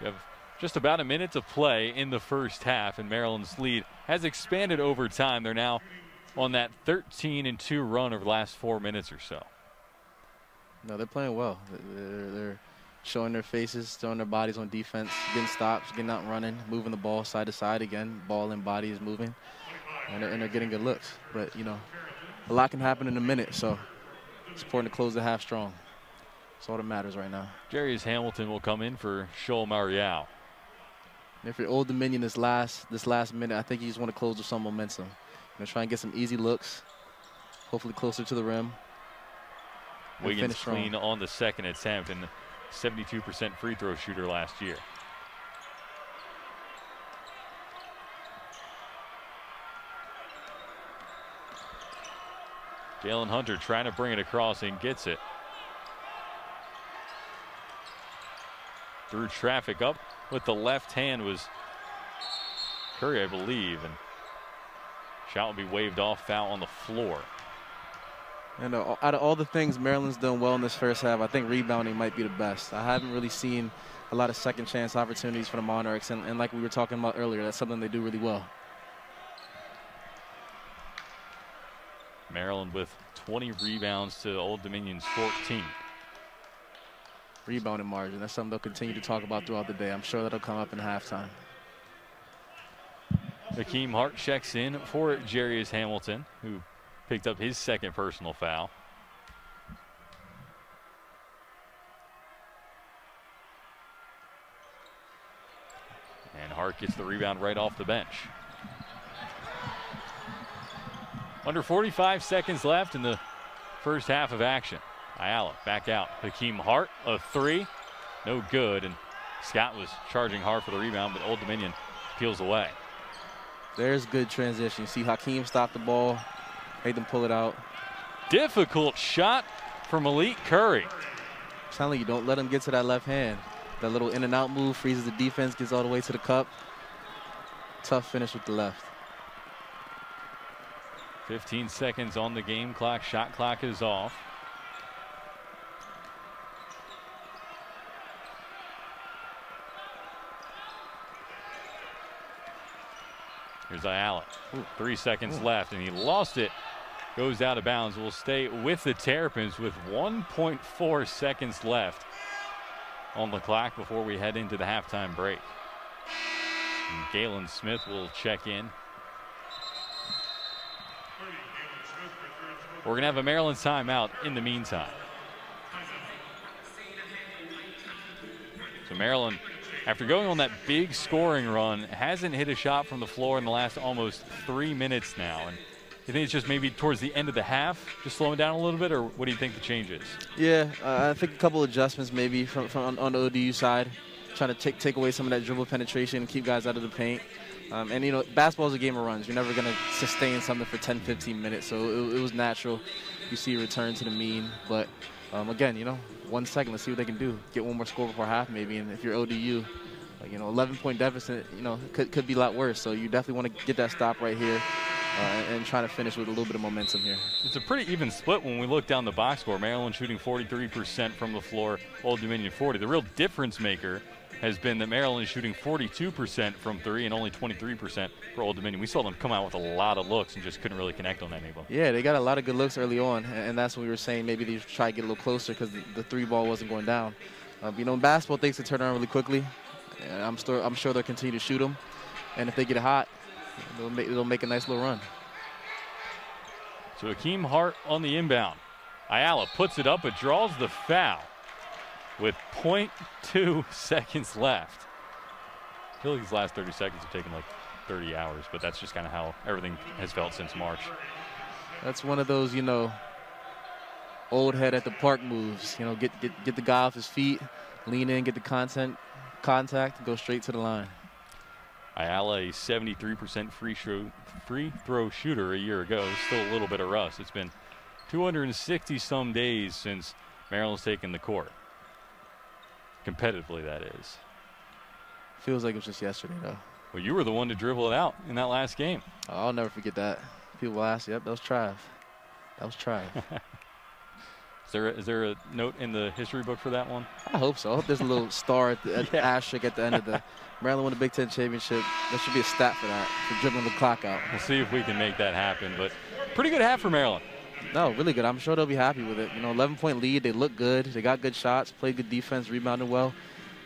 We have just about a minute to play in the first half, and Maryland's lead has expanded over time. They're now on that 13 and 2 run over the last four minutes or so. No, they're playing well. They're, they're showing their faces, throwing their bodies on defense, getting stops, getting out and running, moving the ball side to side again. Ball and body is moving and they're, and they're getting good looks. But, you know, a lot can happen in a minute, so it's important to close the half strong. That's all that matters right now. Jairus Hamilton will come in for Chol Marial. If you're Old Dominion this last this last minute, I think you just want to close with some momentum. You know, try and get some easy looks, hopefully closer to the rim. Wiggins clean on the second at and 72% free throw shooter last year. Jalen Hunter trying to bring it across and gets it. Through traffic up with the left hand was Curry, I believe. And shot will be waved off, foul on the floor. And uh, out of all the things Maryland's done well in this first half, I think rebounding might be the best. I haven't really seen a lot of second chance opportunities for the Monarchs. And, and like we were talking about earlier, that's something they do really well. Maryland with 20 rebounds to Old Dominion's 14. Rebounding margin. That's something they'll continue to talk about throughout the day. I'm sure that'll come up in halftime. Hakim Hart checks in for Jairus Hamilton, who picked up his second personal foul. And Hart gets the rebound right off the bench. Under 45 seconds left in the first half of action. Ayala back out. Hakim Hart, a three. No good. And Scott was charging hard for the rebound, but Old Dominion peels away. There's good transition. You see Hakim stop the ball, made them pull it out. Difficult shot from Malik Curry. I'm telling you, don't let him get to that left hand. That little in and out move freezes the defense, gets all the way to the cup. Tough finish with the left. 15 seconds on the game clock. Shot clock is off. Here's Ayala. Three seconds Ooh. left, and he lost it. Goes out of bounds. We'll stay with the Terrapins with 1.4 seconds left on the clock before we head into the halftime break. And Galin Smith will check in. We're going to have a Maryland timeout in the meantime. So Maryland after going on that big scoring run, hasn't hit a shot from the floor in the last almost three minutes now. And you think it's just maybe towards the end of the half, just slowing down a little bit, or what do you think the change is? Yeah, uh, I think a couple adjustments maybe from, from on, the ODU side, trying to take take away some of that dribble penetration and keep guys out of the paint. Um, and you know, basketball is a game of runs. You're never going to sustain something for 10, 15 minutes. So it, it, was natural. You see a return to the mean, but um, again, you know, one second. Let's see what they can do. Get one more score before half, maybe. And if you're ODU, like, you know, 11 point deficit, you know, could, could be a lot worse. So you definitely want to get that stop right here. Uh, and, and trying to finish with a little bit of momentum here. It's a pretty even split when we look down the box score. Maryland shooting 43% from the floor, Old Dominion 40. The real difference maker has been that Maryland is shooting 42% from three and only 23% for Old Dominion. We saw them come out with a lot of looks and just couldn't really connect on any of them. Yeah, they got a lot of good looks early on, and that's when we were saying maybe they try to get a little closer because the, the, three ball wasn't going down. Uh, you know, basketball things can turn around really quickly. And I'm, still, I'm sure they'll continue to shoot them. And if they get hot, they'll make, they'll make a nice little run. So Hakim Hart on the inbound. Ayala puts it up, but draws the foul with 0.2 <laughs> seconds left. I feel like these last 30 seconds have taken like 30 hours, but that's just kind of how everything has felt since March. That's one of those, you know, old head at the park moves. You know, get get get the guy off his feet, lean in, get the content contact, go straight to the line. Ayala, a 73% free, show, free throw shooter a year ago. Still a little bit of rust. It's been 260 some days since Maryland's taken the court competitively, that is. Feels like it was just yesterday, though. Well, you were the one to dribble it out in that last game. Oh, I'll never forget that. People ask, yep, that was Trav. That was Trav. <laughs> is, there a, is there a note in the history book for that one? I hope so. I hope there's a little <laughs> star at the at yeah. asterisk at the end of the <laughs> Maryland won the Big Ten championship. There should be a stat for that, for dribbling the clock out. We'll see if we can make that happen. But pretty good half for Maryland. No, really good. I'm sure they'll be happy with it. You know, 11 point lead. They look good. They got good shots, played good defense, rebounded well.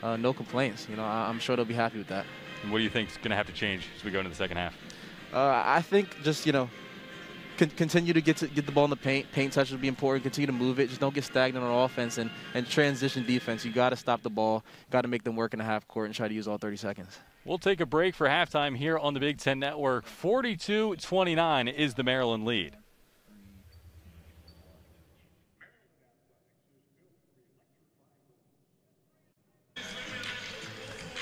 Uh, no complaints. You know, I- am sure they'll be happy with that. And what do you think is going to have to change as we go into the second half? Uh, I think just you know, con- continue to get to get the ball in the paint. Paint touch will be important. Continue to move it. Just don't get stagnant on offense and and transition defense. You got to stop the ball. Got to make them work in the half court and try to use all 30 seconds. We'll take a break for halftime here on the Big Ten Network. 42-29 is the Maryland lead.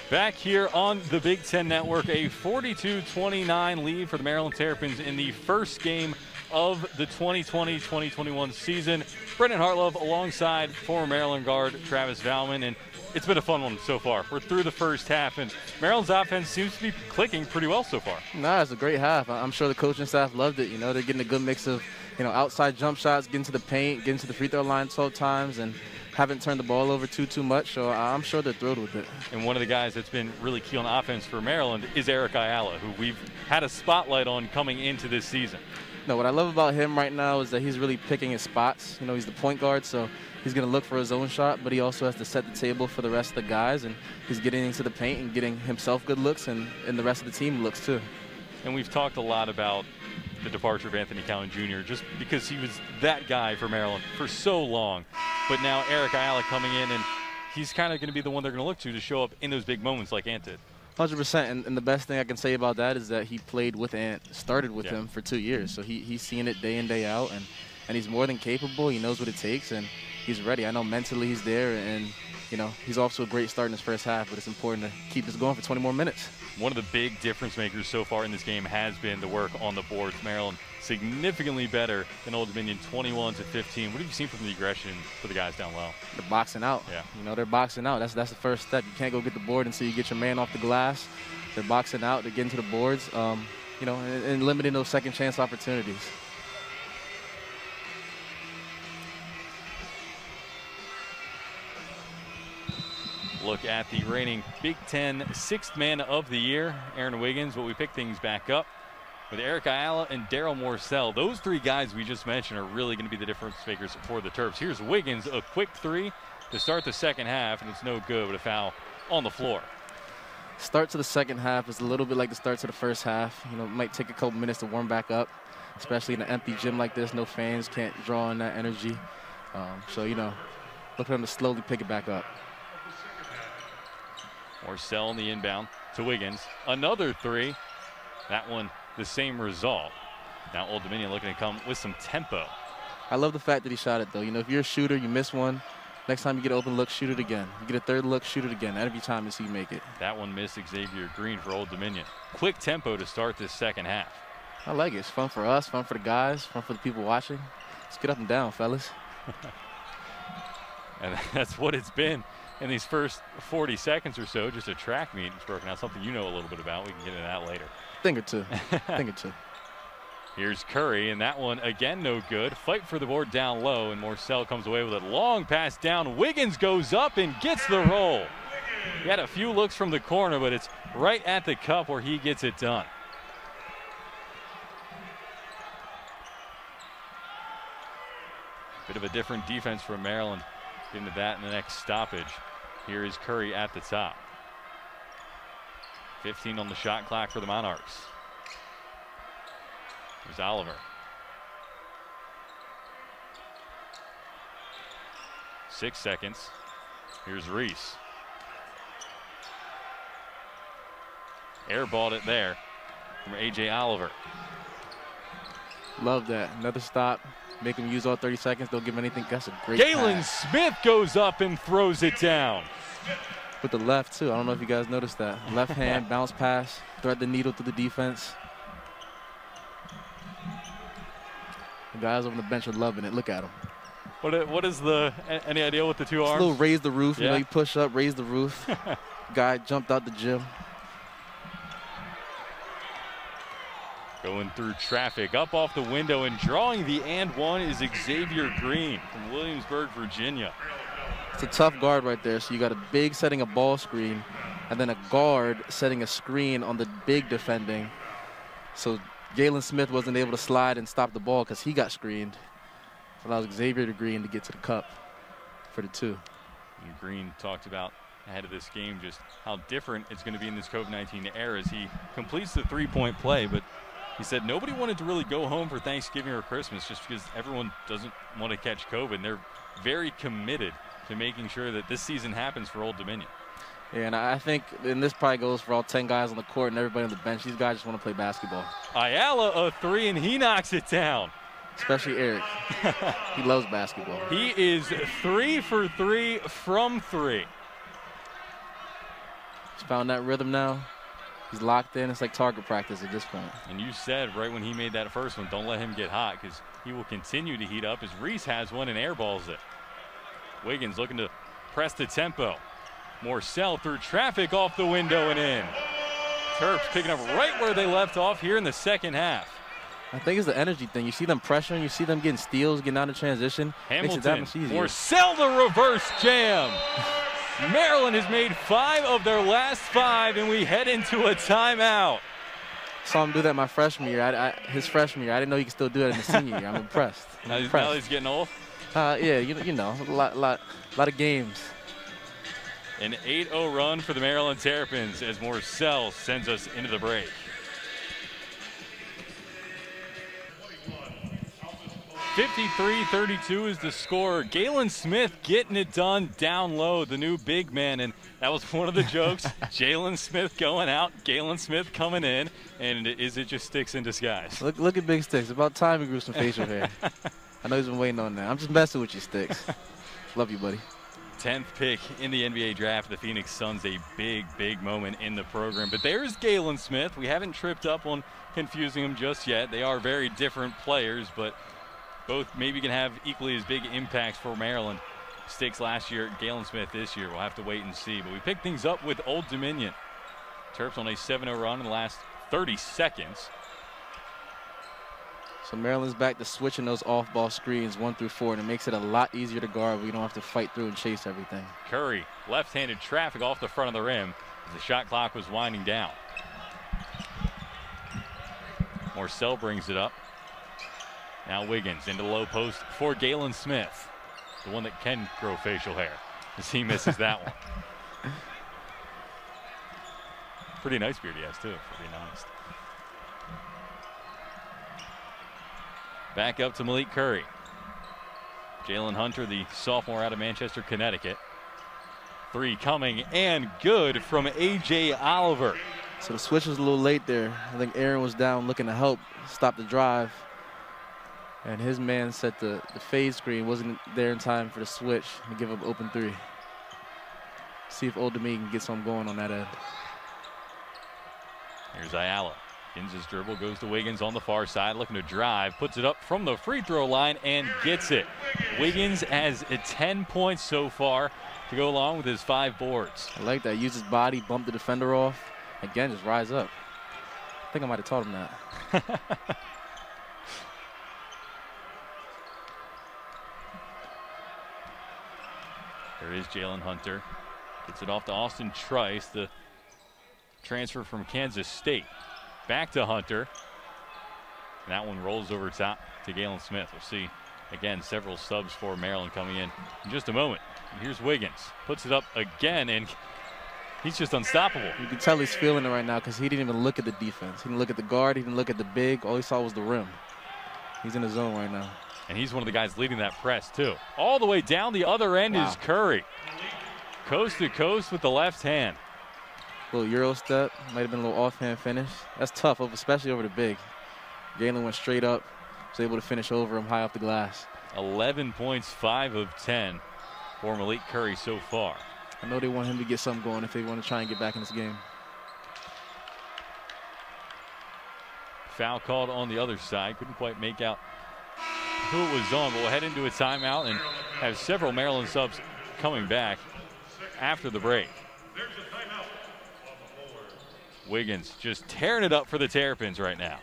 Back here on the Big Ten Network, a 42-29 lead for the Maryland Terrapins in the first game of the 2020-2021 season. Brendan Hartlove alongside former Maryland guard Travis Valmon, and it's been a fun one so far. We're through the first half, and Maryland's offense seems to be clicking pretty well so far. Nah, it's a great half. I'm sure the coaching staff loved it. You know, they're getting a good mix of, you know, outside jump shots, getting to the paint, getting to the free throw line 12 times, and – haven't turned the ball over too too much, so I'm sure they're thrilled with it. And one of the guys that's been really key on offense for Maryland is Eric Ayala, who we've had a spotlight on coming into this season. No, what I love about him right now is that he's really picking his spots. You know, he's the point guard, so he's going to look for his own shot, but he also has to set the table for the rest of the guys, and he's getting into the paint and getting himself good looks, and, and the rest of the team looks too. And we've talked a lot about the departure of Anthony Cowan Jr. just because he was that guy for Maryland for so long. But now Eric Ayala coming in, and he's kind of going to be the one they're going to look to to show up in those big moments like Ant did. 100%. And, and, the best thing I can say about that is that he played with Ant, started with yeah. him for two years. So he, he's seeing it day in, day out. And, and he's more than capable. He knows what it takes, and he's ready. I know mentally he's there, and you know, he's off to a great start in his first half, but it's important to keep this going for 20 more minutes. One of the big difference makers so far in this game has been the work on the boards. Maryland significantly better than Old Dominion, 21 to 15. What have you seen from the aggression for the guys down low? They're boxing out. Yeah. You know, they're boxing out. That's that's the first step. You can't go get the board until you get your man off the glass. They're boxing out. They're getting to the boards. Um, you know, and, and limiting those second chance opportunities. Look at the reigning Big Ten sixth man of the year, Aaron Wiggins. But we pick things back up with Eric Ayala and Darryl Morsell. Those three guys we just mentioned are really going to be the difference makers for the Terps. Here's Wiggins, a quick three to start the second half, and it's no good with a foul on the floor. Start to the second half is a little bit like the start to the first half. You know, it might take a couple minutes to warm back up, especially in an empty gym like this. No fans, can't draw on that energy. Um, so, you know, look for them to slowly pick it back up. Morsell in the inbound to Wiggins. Another three. That one the same result. Now Old Dominion looking to come with some tempo. I love the fact that he shot it though. You know, if you're a shooter, you miss one. Next time you get an open look, shoot it again. You get a third look, shoot it again. Every time you see you make it. That one missed Xavier Green for Old Dominion. Quick tempo to start this second half. I like it. It's fun for us, fun for the guys, fun for the people watching. Let's get up and down, fellas. <laughs> and that's what it's been in these first 40 seconds or so. Just a track meet. It's broken out. Something you know a little bit about. We can get into that later. Thing or two. <laughs> Thing or two. Here's Curry, and that one again no good. Fight for the board down low, and Morsell comes away with a long pass down. Wiggins goes up and gets the roll. He had a few looks from the corner, but it's right at the cup where he gets it done. Bit of a different defense from Maryland. Into that in the next stoppage. Here is Curry at the top. 15 on the shot clock for the Monarchs. Here's Oliver. Six seconds. Here's Reece. Airballed it there from A.J. Oliver. Love that. Another stop. Make him use all 30 seconds. Don't give him anything. That's a great Galin Smith goes up and throws it down with the left too. I don't know if you guys noticed that. Left <laughs> hand bounce pass, thread the needle through the defense. The guys on the bench are loving it. Look at them. What what is the any idea what the two arms? A little raise the roof. Yeah. You know, you push up, raise the roof. <laughs> Guy jumped out the gym. Going through traffic, up off the window and drawing the and one is Xavier Green from Williamsburg, Virginia. It's a tough guard right there. So you got a big setting a ball screen, and then a guard setting a screen on the big defending. So Galin Smith wasn't able to slide and stop the ball because he got screened. Allows Xavier Green to get to the cup for the two. And Green talked about ahead of this game just how different it's going to be in this COVID-19 era as he completes the three-point play, but he said nobody wanted to really go home for Thanksgiving or Christmas just because everyone doesn't want to catch COVID. And they're very committed to making sure that this season happens for Old Dominion. Yeah, and I think, and this probably goes for all 10 guys on the court and everybody on the bench. These guys just want to play basketball. Ayala a three, and he knocks it down. Especially Eric. <laughs> he loves basketball. He is three for three from three. He's found that rhythm now. He's locked in. It's like target practice at this point. And you said right when he made that first one, don't let him get hot because he will continue to heat up as Reece has one and airballs it. Wiggins looking to press the tempo. Morsell through traffic off the window and in. Terps picking up right where they left off here in the second half. I think it's the energy thing. You see them pressuring, you see them getting steals, getting out of transition. Hamilton, Morsell the reverse jam. <laughs> Maryland has made five of their last five, and we head into a timeout. Saw him do that my freshman year. I, I, his freshman year. I didn't know he could still do it in the <laughs> senior year. I'm impressed. I'm now, impressed. now he's getting old? Uh, yeah, you, you know, a lot, lot, lot of games. An 8-0 run for the Maryland Terrapins as Morsell sends us into the break. Fifty-three thirty-two is the score. Galin Smith getting it done down low, the new big man. And that was <laughs> one of the jokes. <laughs> Jalen Smith going out, Galin Smith coming in. And is it just sticks in disguise? Look, look at Big Sticks. About time he grew some facial hair. <laughs> I know he's been waiting on that. I'm just messing with you, Sticks. Love you, buddy. 10th pick in the NBA draft. The Phoenix Suns, a big, big moment in the program. But there's Galin Smith. We haven't tripped up on confusing him just yet. They are very different players, but both maybe can have equally as big impacts for Maryland. Sticks last year, Galin Smith this year. We'll have to wait and see. But we pick things up with Old Dominion. Terps on a 7 0 run in the last 30 seconds. So Maryland's back to switching those off-ball screens one through four, and it makes it a lot easier to guard. We don't have to fight through and chase everything. Curry, left-handed traffic off the front of the rim as the shot clock was winding down. Morsell brings it up. Now Wiggins into the low post for Galin Smith, the one that can grow facial hair, as he misses that one. <laughs> Pretty nice beard he has too, for being honest. Back up to Malik Curry. Jalen Hunter, the sophomore out of Manchester, Connecticut. Three coming and good from A.J. Oliver. So the switch was a little late there. I think Aaron was down looking to help stop the drive. And his man set the, the fade screen, wasn't there in time for the switch to give up open three. See if Old Dominion can get something going on that end. Here's Ayala. Ins his dribble, goes to Wiggins on the far side, looking to drive, puts it up from the free throw line and gets it. Wiggins has 10 points so far to go along with his five boards. I like that. Use his body, bump the defender off. Again, just rise up. I think I might have taught him that. <laughs> there is Jalen Hunter. Gets it off to Austin Trice, the transfer from Kansas State. Back to Hunter. And that one rolls over top to Galin Smith. We'll see again several subs for Maryland coming in in just a moment. And here's Wiggins. Puts it up again and he's just unstoppable. You can tell he's feeling it right now because he didn't even look at the defense. He didn't look at the guard. He didn't look at the big. All he saw was the rim. He's in the zone right now. And he's one of the guys leading that press too. All the way down the other end wow. is Curry. Coast to coast with the left hand. A little Euro step, might have been a little offhand finish. That's tough, especially over the big. Galin went straight up, was able to finish over him high off the glass. 11 points, 5 of 10 for Malik Curry so far. I know they want him to get something going if they want to try and get back in this game. Foul called on the other side. Couldn't quite make out who it was on, but we'll head into a timeout and have several Maryland subs coming back after the break. Wiggins just tearing it up for the Terrapins right now.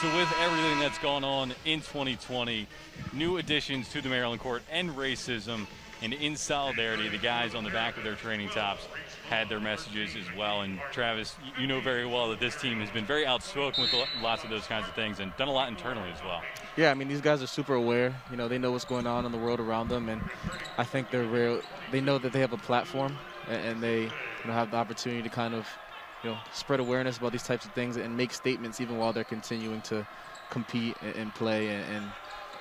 So with everything that's gone on in 2020, new additions to the Maryland court and racism, and in solidarity, the guys on the back of their training tops had their messages as well. And Travis, you know very well that this team has been very outspoken with lots of those kinds of things and done a lot internally as well. Yeah, I mean these guys are super aware. You know they know what's going on in the world around them, and I think they're real. They know that they have a platform, and they you know have the opportunity to kind of you know spread awareness about these types of things and make statements even while they're continuing to compete and, play and, and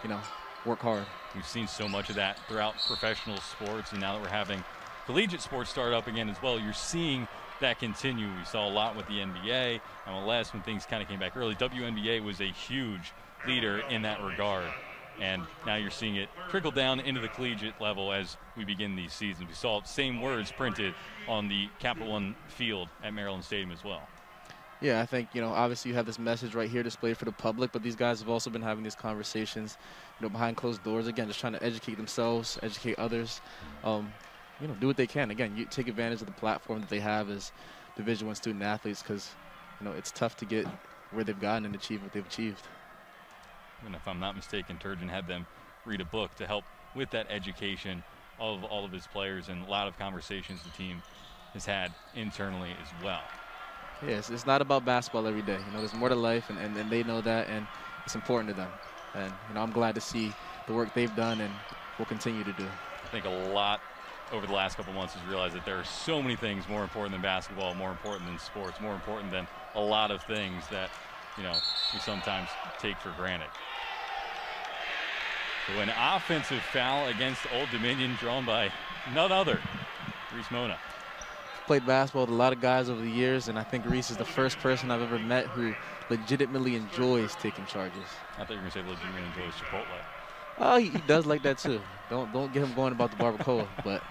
you know work hard. We've seen so much of that throughout professional sports, and now that we're having collegiate sports start up again as well, you're seeing that continue. We saw a lot with the NBA, MLS when things kind of came back early. WNBA was a huge leader in that regard. And now you're seeing it trickle down into the collegiate level as we begin these seasons. We saw same words printed on the Capital One field at Maryland Stadium as well. Yeah, I think, you know, obviously you have this message right here displayed for the public, but these guys have also been having these conversations, you know, behind closed doors, again, just trying to educate themselves, educate others, um, you know, do what they can. Again, you take advantage of the platform that they have as Division One student athletes because, you know, it's tough to get where they've gotten and achieve what they've achieved. And if I'm not mistaken, Turgeon had them read a book to help with that education of all of his players and a lot of conversations the team has had internally as well. Yes, it's not about basketball every day. You know, there's more to life, and, and, and they know that, and it's important to them. And, you know, I'm glad to see the work they've done and will continue to do. I think a lot over the last couple months has realized that there are so many things more important than basketball, more important than sports, more important than a lot of things that, you know, we sometimes take for granted. So an offensive foul against Old Dominion drawn by none other, Reese Mona played basketball with a lot of guys over the years, and I think Reese is the first person I've ever met who legitimately enjoys taking charges. I thought you were going to say legitimately enjoys Chipotle. Oh, he, he, does like that too. Don't don't get him going about the barbacoa, but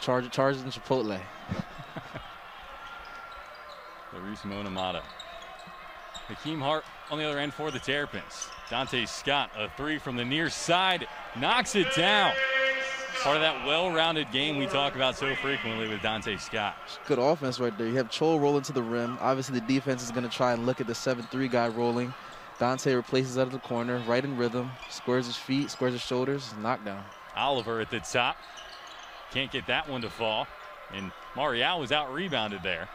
charge charges in Chipotle. Reese Monamata. Hakeem Hart on the other end for the Terrapins. Donta Scott, a three from the near side, knocks it down. Part of that well-rounded game we talk about so frequently with Donta Scott. Good offense right there. You have Chol rolling to the rim. Obviously, the defense is going to try and look at the 7-3 guy rolling. Donta replaces out of the corner, right in rhythm, squares his feet, squares his shoulders, knockdown. Oliver at the top. Can't get that one to fall. And Marial was out rebounded there.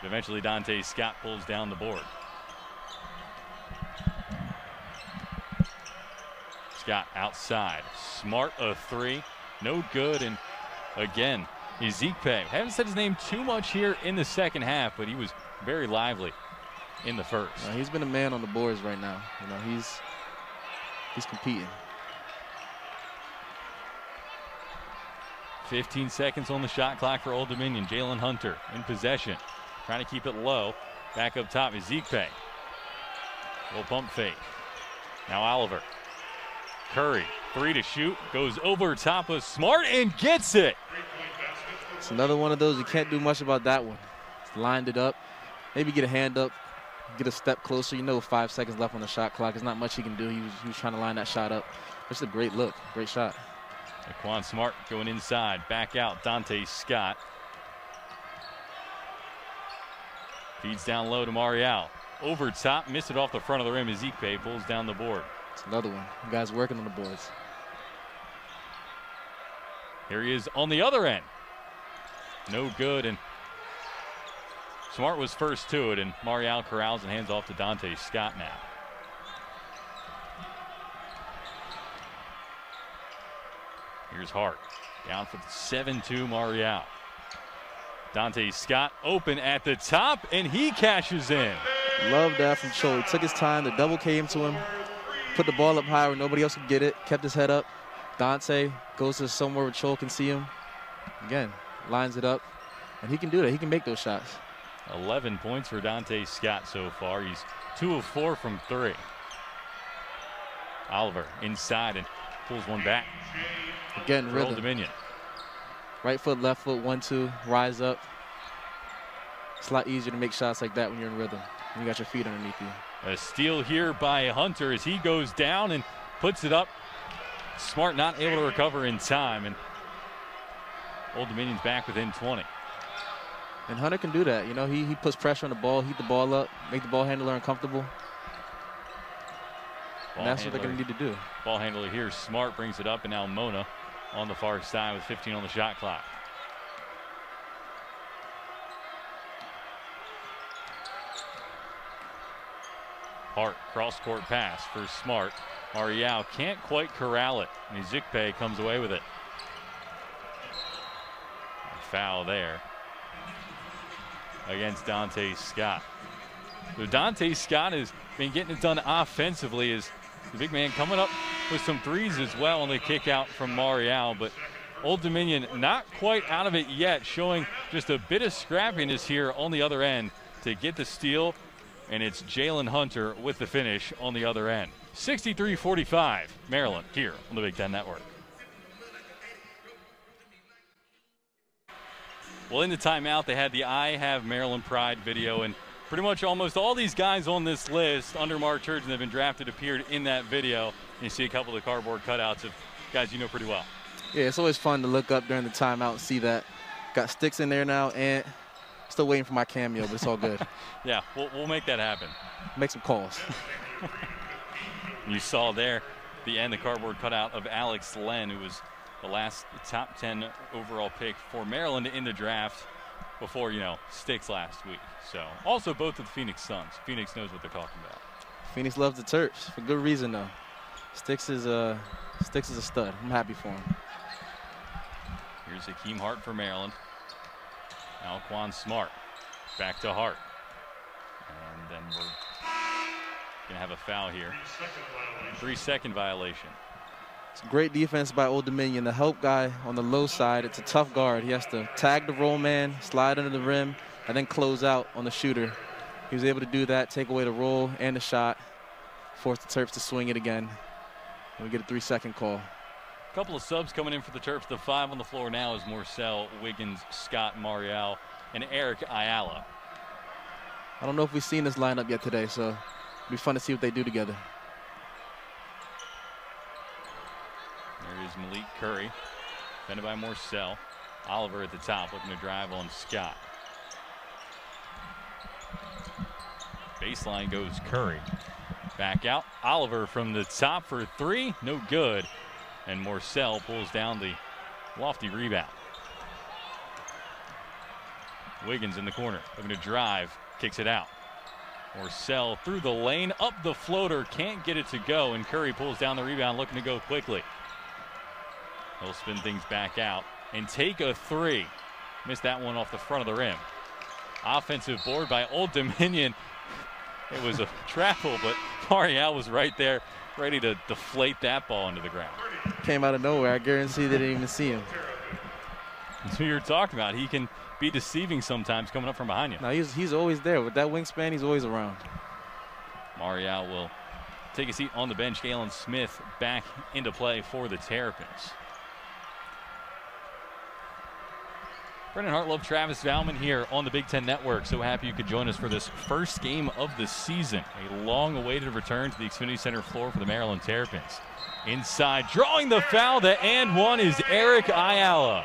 But eventually Donta Scott pulls down the board. Scott outside. Smart of three. No good. And again, Ezikpe. Haven't said his name too much here in the second half, but he was very lively in the first. Uh, he's been a man on the boards right now. You know, he's he's competing. 15 seconds on the shot clock for Old Dominion. Jalen Hunter in possession. Trying to keep it low. Back up top is Ezikpe. Little pump fake. Now Oliver. Curry, three to shoot. Goes over top of Smart and gets it. It's another one of those. You can't do much about that one. lined it up. Maybe get a hand up. Get a step closer. You know five seconds left on the shot clock. There's not much he can do. He was, he was trying to line that shot up. It's a great look. Great shot. Quan Smart going inside. Back out. Donta Scott. Feeds down low to Marial. Over top. Missed it off the front of the rim. Ezikpe pulls down the board. It's another one. You guys working on the boards. Here he is on the other end. No good. And Smart was first to it. And Marial corrals and hands off to Donta Scott now. Here's Hart. Down for the 7-2 Marial. Donta Scott open at the top, and he cashes in. Love that from Chol. He took his time. The double came to him. Put the ball up high where nobody else could get it. Kept his head up. Donta goes to somewhere where Chol can see him. Again, lines it up. And he can do that. He can make those shots. 11 points for Donta Scott so far. He's two of four from three. Oliver inside and pulls one back. Again, rhythm. Dominion. Right foot, left foot, one, two, rise up. It's a lot easier to make shots like that when you're in rhythm. And you got your feet underneath you. A steal here by Hunter as he goes down and puts it up. Smart not able to recover in time. And Old Dominion's back within 20. And Hunter can do that. You know, he, he puts pressure on the ball, heat the ball up, make the ball handler uncomfortable. Ball and that's handler, what they're going to need to do. Ball handler here. Smart brings it up, and now Mona on the far side with 15 on the shot clock. Hart, cross court pass for Smart. Marial can't quite corral it. And comes away with it. Foul there against Donta Scott. So Donta Scott has been getting it done offensively as the big man coming up with some threes as well on the kick out from Marial, but Old Dominion not quite out of it yet, showing just a bit of scrappiness here on the other end to get the steal, and it's Jalen Hunter with the finish on the other end. 63-45, Maryland here on the Big Ten Network. Well, in the timeout, they had the I Have Maryland Pride video, and pretty much almost all these guys on this list under Mark Turgeon that have been drafted appeared in that video. And you see a couple of the cardboard cutouts of guys you know pretty well. Yeah, it's always fun to look up during the timeout and see that. Got sticks in there now, and still waiting for my cameo, but it's all good. <laughs> yeah, we'll, we'll make that happen. Make some calls. <laughs> <laughs> you saw there the end, the cardboard cutout of Alex Len, who was the last top 10 overall pick for Maryland in the draft before, you know, Sticks last week. So also both of the Phoenix Suns. Phoenix knows what they're talking about. Phoenix loves the Terps for good reason though. Sticks is a Sticks is a stud. I'm happy for him. Here's Hakim Hart for Maryland. Aquan Smart back to Hart. And then we're gonna have a foul here. Three second violation. Great defense by Old Dominion. The help guy on the low side, it's a tough guard. He has to tag the roll man, slide under the rim, and then close out on the shooter. He was able to do that, take away the roll and the shot, force the Terps to swing it again. And we get a three-second call. A couple of subs coming in for the Terps. The five on the floor now is Morsell, Wiggins, Scott, Marial, and Eric Ayala. I don't know if we've seen this lineup yet today, so it'll be fun to see what they do together. There Malik Curry. Defended by Morsell. Oliver at the top looking to drive on Scott. Baseline goes Curry. Back out. Oliver from the top for three. No good. And Morsell pulls down the lofty rebound. Wiggins in the corner. Looking to drive. Kicks it out. Morsell through the lane. Up the floater. Can't get it to go. And Curry pulls down the rebound looking to go quickly. He'll spin things back out and take a three. Missed that one off the front of the rim. Offensive board by Old Dominion. <laughs> It was a travel, but Marial was right there, ready to deflate that ball into the ground. Came out of nowhere. I guarantee they didn't even see him. That's <laughs> who you're talking about. He can be deceiving sometimes coming up from behind you. No, he's, he's always there. With that wingspan, he's always around. Marial will take a seat on the bench. Galin Smith back into play for the Terrapins. Brendan Hartlove, Travis Valmon here on the Big Ten Network. So happy you could join us for this first game of the season. A long awaited return to the Xfinity Center floor for the Maryland Terrapins. Inside, drawing the foul, the and one is Eric Ayala.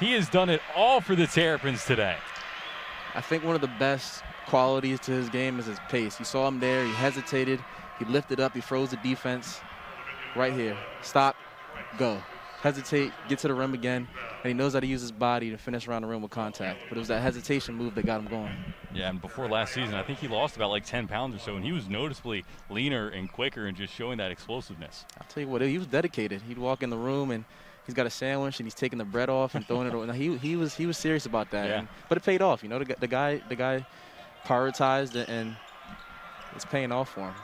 He has done it all for the Terrapins today. I think one of the best qualities to his game is his pace. You saw him there, he hesitated, he lifted up, he froze the defense. Right here. Stop, go hesitate, get to the rim again, and he knows how to use his body to finish around the rim with contact. But it was that hesitation move that got him going. Yeah, and before last season, I think he lost about like 10 pounds or so, and he was noticeably leaner and quicker and just showing that explosiveness. I'll tell you what, he was dedicated. He'd walk in the room and he's got a sandwich and he's taking the bread off and throwing it. Over. He he was he was serious about that. Yeah. And, but it paid off. You know, the, the guy the guy prioritized it and it's paying off for him.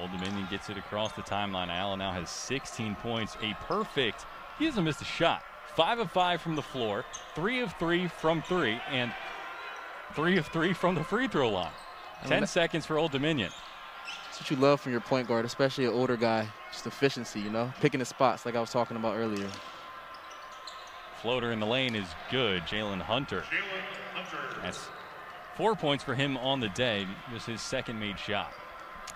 Old Dominion gets it across the timeline. Allen now has 16 points, a perfect. He hasn't missed a shot. Five of five from the floor, three of three from three, and three of three from the free throw line. Ten seconds for Old Dominion. That's what you love from your point guard, especially an older guy. Just efficiency, you know, picking the spots like I was talking about earlier. Floater in the lane is good. Jalen Hunter. That's four points for him on the day. Just his second made shot.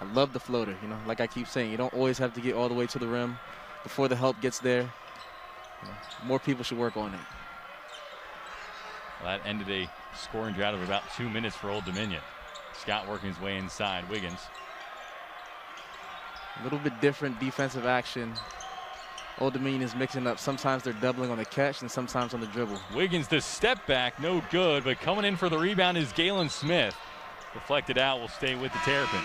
I love the floater. You know, like I keep saying, you don't always have to get all the way to the rim before the help gets there. You know, more people should work on it. Well, that ended a scoring drought of about two minutes for Old Dominion. Scott working his way inside. Wiggins. A little bit different defensive action. Old Dominion is mixing up. Sometimes they're doubling on the catch and sometimes on the dribble. Wiggins, the step back, no good, but coming in for the rebound is Galin Smith. Deflected out, will stay with the Terrapins.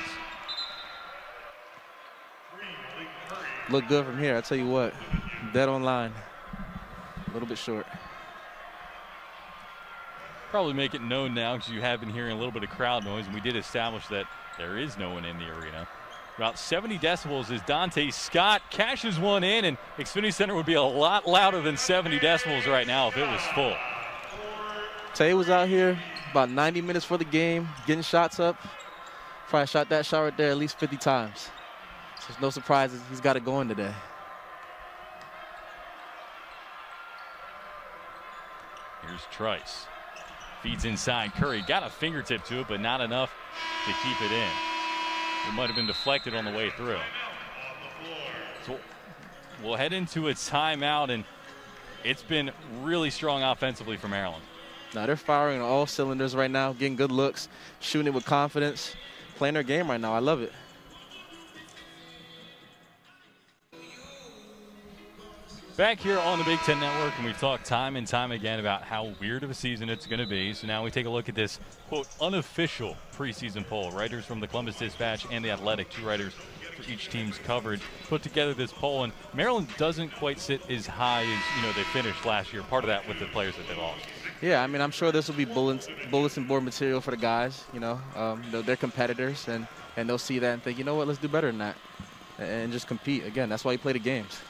Look good from here. I tell you what, dead on line. A little bit short. Probably make it known now because you have been hearing a little bit of crowd noise, and we did establish that there is no one in the arena. About 70 decibels as Donta Scott cashes one in, and Xfinity Center would be a lot louder than 70 decibels right now if it was full. Tay was out here about 90 minutes for the game, getting shots up. Probably shot that shot right there at least 50 times. There's no surprises. He's got it going today. Here's Trice. Feeds inside. Curry got a fingertip to it, but not enough to keep it in. It might have been deflected on the way through. So we'll head into a timeout, and it's been really strong offensively for Maryland. Now they're firing on all cylinders right now, getting good looks, shooting it with confidence, playing their game right now. I love it. Back here on the Big Ten Network, and we've talked time and time again about how weird of a season it's going to be. So now we take a look at this, quote, unofficial preseason poll. Writers from the Columbus Dispatch and the Athletic, two writers for each team's coverage, put together this poll. And Maryland doesn't quite sit as high as, you know, they finished last year. Part of that with the players that they lost. Yeah, I mean, I'm sure this will be bulletin, board material for the guys. You know, um, they're competitors, and, and they'll see that and think, you know what, let's do better than that. And just compete. Again, that's why you play the games.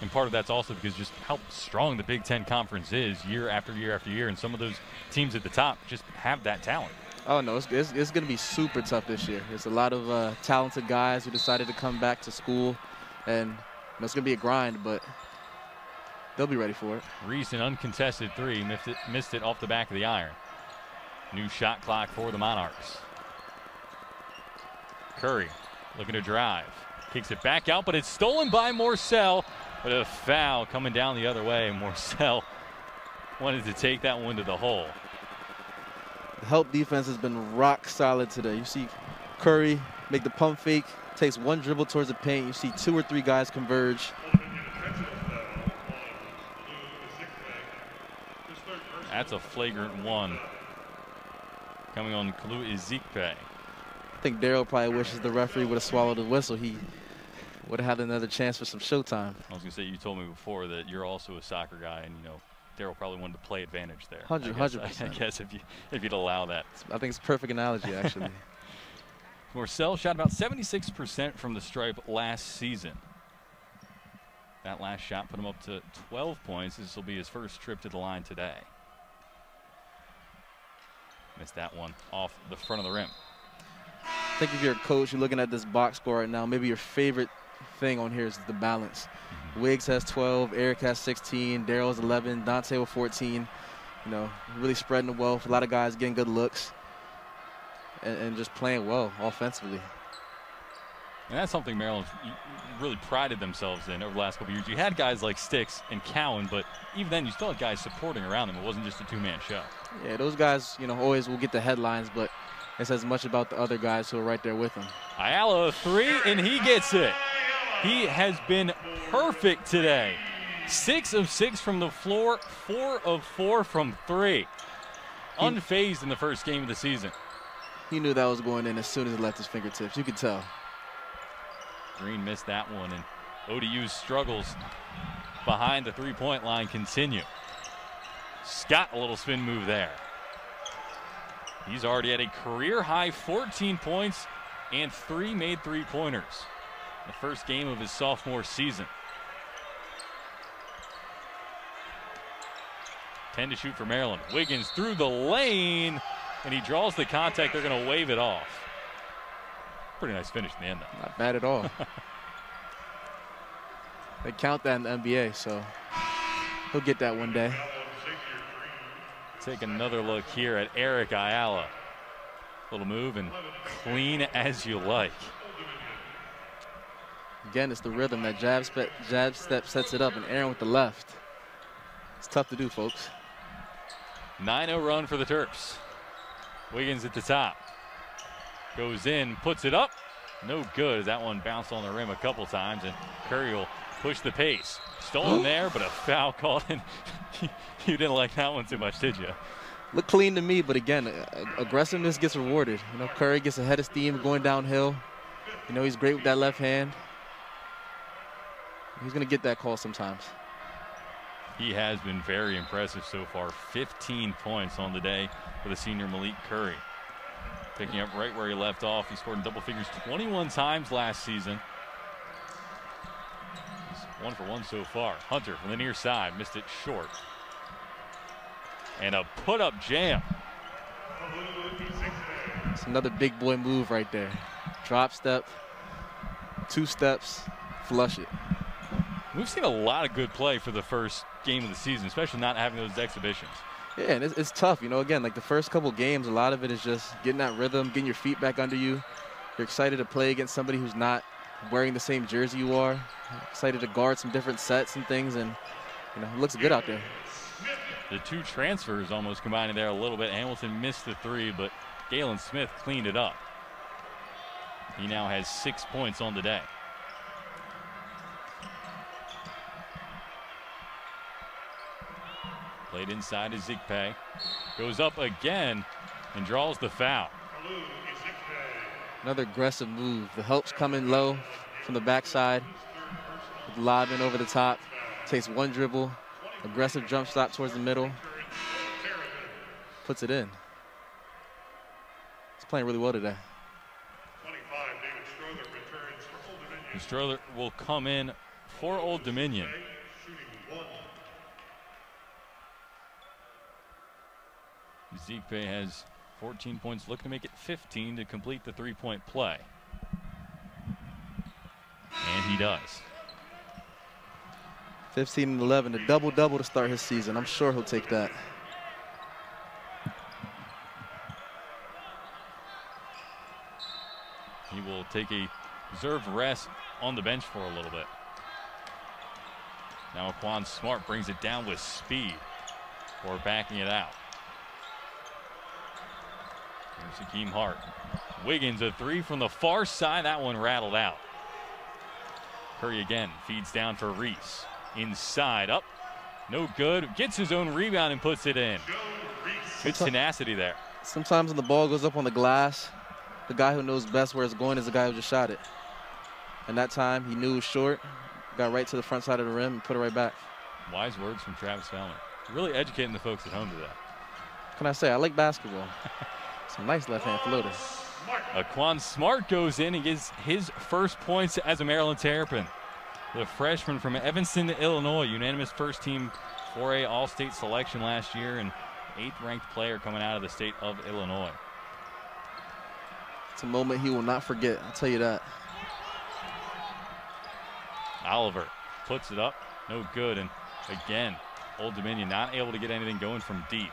And part of that's also because just how strong the Big Ten Conference is year after year after year. And some of those teams at the top just have that talent. Oh, no, it's, it's, it's going to be super tough this year. There's a lot of uh, talented guys who decided to come back to school. And you know, it's going to be a grind, but they'll be ready for it. Reece, an uncontested three, missed it, missed it off the back of the iron. New shot clock for the Monarchs. Curry looking to drive. Kicks it back out, but it's stolen by Morsell. But a foul coming down the other way. Morsell <laughs> wanted to take that one to the hole. The help defense has been rock solid today. You see Curry make the pump fake, takes one dribble towards the paint. You see two or three guys converge. That's a flagrant one coming on Kalu Ezikpe. I think Darryl probably wishes the referee would have swallowed the whistle. He would have had another chance for some showtime. I was going to say, you told me before that you're also a soccer guy, and you know, Darryl probably wanted to play advantage there. 100 percent. I guess if you if you'd allow that. I think it's a perfect analogy, actually. <laughs> Morsell shot about 76% from the stripe last season. That last shot put him up to 12 points. This will be his first trip to the line today. Missed that one off the front of the rim. I think if you're a coach, you're looking at this box score right now, maybe your favorite thing on here is the balance. Mm-hmm. Wiggs has 12, Eric has 16, Darryl's 11, Donta with 14. You know, really spreading the wealth. A lot of guys getting good looks and, and just playing well offensively. And that's something Maryland really prided themselves in over the last couple years. You had guys like Sticks and Cowan, but even then you still had guys supporting around them. It wasn't just a two-man show. Yeah, those guys, you know, always will get the headlines, but it's as much about the other guys who are right there with them. Ayala three, and he gets it. He has been perfect today. Six of six from the floor, four of four from three. Unfazed in the first game of the season. He knew that was going in as soon as it left his fingertips. You could tell. Green missed that one, and ODU's struggles behind the three-point line continue. Scott, a little spin move there. He's already at a career high 14 points and three made three-pointers. The first game of his sophomore season. 10 to shoot for Maryland. Wiggins through the lane, and he draws the contact. They're going to wave it off. Pretty nice finish in the end, though. Not bad at all. <laughs> they count that in the NBA, so he'll get that one day. Take another look here at Eric Ayala. Little move and clean as you like. Again, it's the rhythm. That jab, jab step sets it up, and Aaron with the left. It's tough to do, folks. 9-0 run for the Terps. Wiggins at the top. Goes in, puts it up. No good. That one bounced on the rim a couple times, and Curry will push the pace. Stolen <gasps> there, but a foul called. And <laughs> you didn't like that one too much, did you? Look clean to me, but again, aggressiveness gets rewarded. You know, Curry gets ahead of steam going downhill. You know, he's great with that left hand. He's going to get that call sometimes. He has been very impressive so far. 15 points on the day for the senior Malik Curry. Picking up right where he left off. He scored in double figures 21 times last season. He's one for one so far. Hunter from the near side missed it short. And a put up jam. It's another big boy move right there. Drop step, two steps, flush it. We've seen a lot of good play for the first game of the season, especially not having those exhibitions. Yeah, and it's, it's, tough. You know, again, like the first couple games, a lot of it is just getting that rhythm, getting your feet back under you. You're excited to play against somebody who's not wearing the same jersey you are. Excited to guard some different sets and things, and you know, it looks good out there. The two transfers almost combining there a little bit. Hamilton missed the three, but Galin Smith cleaned it up. He now has six points on the day. Played inside to Ezikpe. Goes up again and draws the foul. Another aggressive move. The help's coming low from the backside. Lobbing over the top. Takes one dribble. Aggressive jump shot towards the middle. Puts it in. He's playing really well today. Strother will come in for Old Dominion. Ezikpe has 14 points, looking to make it 15 to complete the three-point play. And he does. 15 and 11, a double-double to start his season. I'm sure he'll take that. He will take a reserve rest on the bench for a little bit. Now Quan Smart brings it down with speed or backing it out. Here's Hakim Hart. Wiggins a three from the far side. That one rattled out. Curry again feeds down for Reece. Inside up. No good. Gets his own rebound and puts it in. Good tenacity there. Sometimes when the ball goes up on the glass, the guy who knows best where it's going is the guy who just shot it. And that time he knew it was short, got right to the front side of the rim and put it right back. Wise words from Travis Fellman. Really educating the folks at home today. Can I say, I like basketball. <laughs> Some nice left-hand floater. Aquan Smart goes in and gets his first points as a Maryland Terrapin. The freshman from Evanston, Illinois, unanimous first team 4A All-State selection last year and eighth ranked player coming out of the state of Illinois. It's a moment he will not forget, I'll tell you that. Oliver puts it up, no good, and again, Old Dominion not able to get anything going from deep.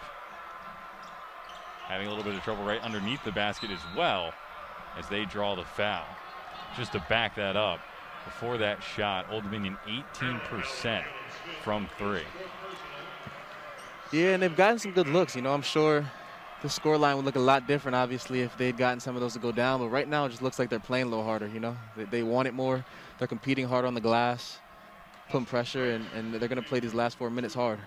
Having a little bit of trouble right underneath the basket as well as they draw the foul. Just to back that up, before that shot, Old Dominion 18% from three. Yeah, and they've gotten some good looks. You know, I'm sure the score line would look a lot different, obviously, if they'd gotten some of those to go down. But right now, it just looks like they're playing a little harder, you know. They, they want it more. They're competing hard on the glass, putting pressure, and, and they're going to play these last four minutes hard.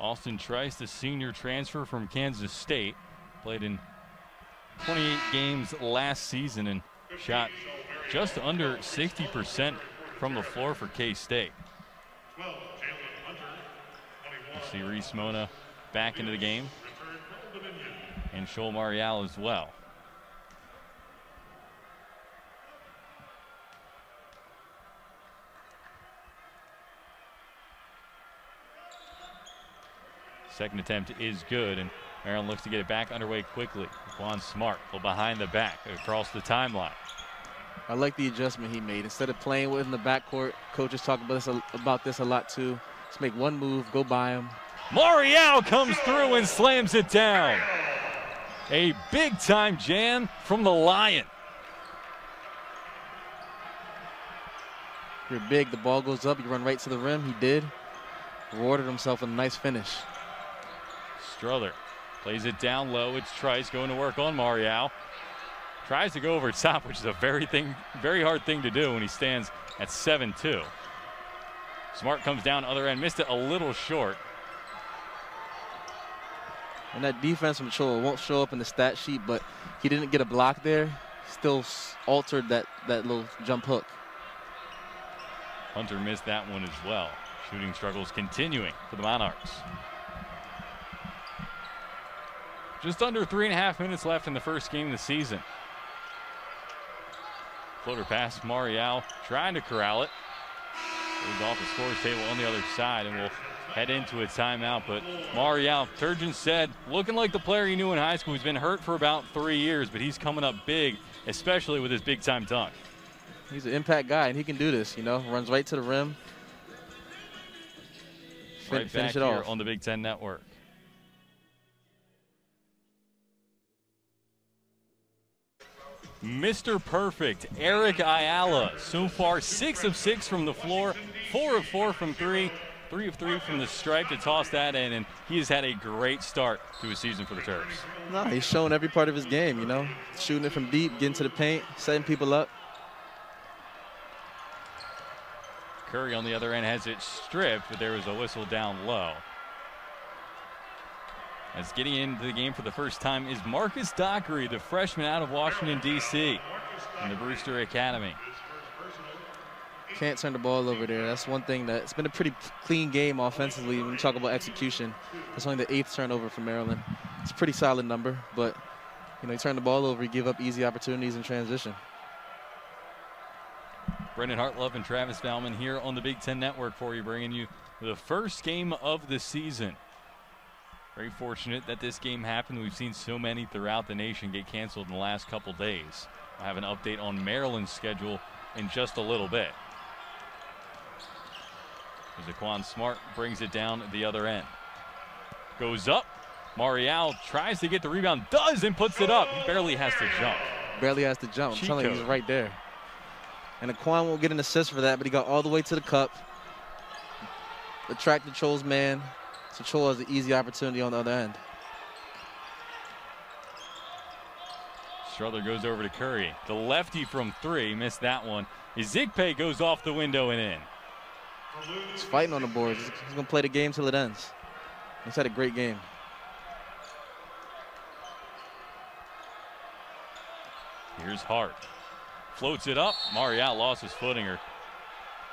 Austin Trice, the senior transfer from Kansas State, played in 28 games last season and shot just under 60% from the floor for K-State. You see Reese Mona back into the game. And Chol Marial as well. Second attempt is good, and Maryland looks to get it back underway quickly. Juan Smart, will behind the back across the timeline. I like the adjustment he made. Instead of playing with in the backcourt, coaches talk about this, about this a lot too. Just make one move, go by him. Marial comes through and slams it down. A big time jam from the Lion. You're big, the ball goes up, you run right to the rim. He did. Rewarded himself with a nice finish. Strother plays it down low. It's Trice going to work on Marial. Tries to go over top, which is a very thing, very hard thing to do when he stands at 7-2. Smart comes down other end, missed it a little short. And that defense from won't show up in the stat sheet, but he didn't get a block there. Still altered that, that little jump hook. Hunter missed that one as well. Shooting struggles continuing for the Monarchs. Just under three and a half minutes left in the first game of the season. Floater pass, Marial trying to corral it. Goes off the scores table on the other side and we'll head into a timeout. But Marial, Turgeon said, looking like the player he knew in high school. He's been hurt for about three years, but he's coming up big, especially with his big time dunk. He's an impact guy, and he can do this, you know, runs right to the rim. Fin right finish it off. on the Big Ten Network. Mr. Perfect, Eric Ayala. So far, six of six from the floor, four of four from three, three of three from the stripe to toss that in, and he has had a great start to his season for the Terps. No, he's shown every part of his game, you know, shooting it from deep, getting to the paint, setting people up. Curry on the other end has it stripped, but there was a whistle down low. As getting into the game for the first time is Marcus Dockery, the freshman out of Washington, D.C. in the Brewster Academy. Can't turn the ball over there. That's one thing that it's been a pretty clean game offensively when you talk about execution. That's only the eighth turnover for Maryland. It's a pretty solid number, but you know, you turn the ball over, you give up easy opportunities in transition. Brendan Hartlove and Travis Fellman here on the Big Ten Network for you, bringing you the first game of the season. Very fortunate that this game happened. We've seen so many throughout the nation get canceled in the last couple days. I'll have an update on Maryland's schedule in just a little bit. As Aquan Smart brings it down the other end. Goes up. Marial tries to get the rebound, does, and puts it up. He barely has to jump. barely has to jump. I'm telling you, he's right there. And Aquan won't get an assist for that, but he got all the way to the cup. Attracted Chol's man. Chol has an easy opportunity on the other end. Strother goes over to Curry. The lefty from three missed that one. Ezikpe goes off the window and in. He's fighting on the boards. He's, going to play the game till it ends. He's had a great game. Here's Hart. Floats it up. Marial lost his footing or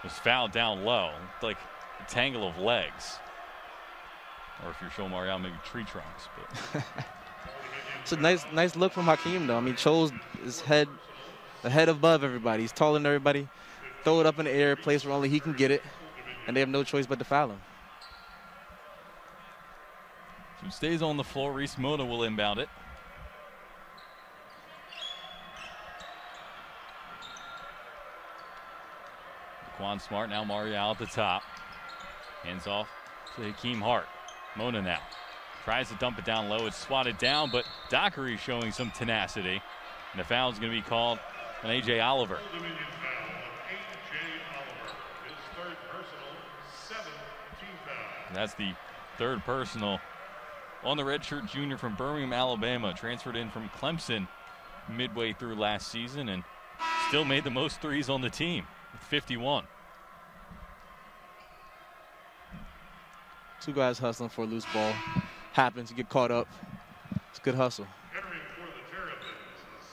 was fouled down low. Like a tangle of legs. Or if you're showing Marial, maybe tree trunks. But <laughs> It's a nice, nice look from Hakim, though. I mean, chose his head, the head above everybody. He's taller than everybody. Throw it up in the air, place where only he can get it, and they have no choice but to foul him. so it stays on the floor. Reese Mona will inbound it. Quan Smart now Marial at the top. Hands off to Hakim Hart. Mona now tries to dump it down low. It's swatted down, but Dockery showing some tenacity. And the foul is going to be called on A.J. Oliver. Dominion foul on A.J. Oliver. His third personal, seven team foul. That's the third personal on the redshirt junior from Birmingham, Alabama. Transferred in from Clemson midway through last season and still made the most threes on the team with 51. Two guys hustling for a loose ball. Happens, you get caught up. It's good hustle. Entering for the Terrapins,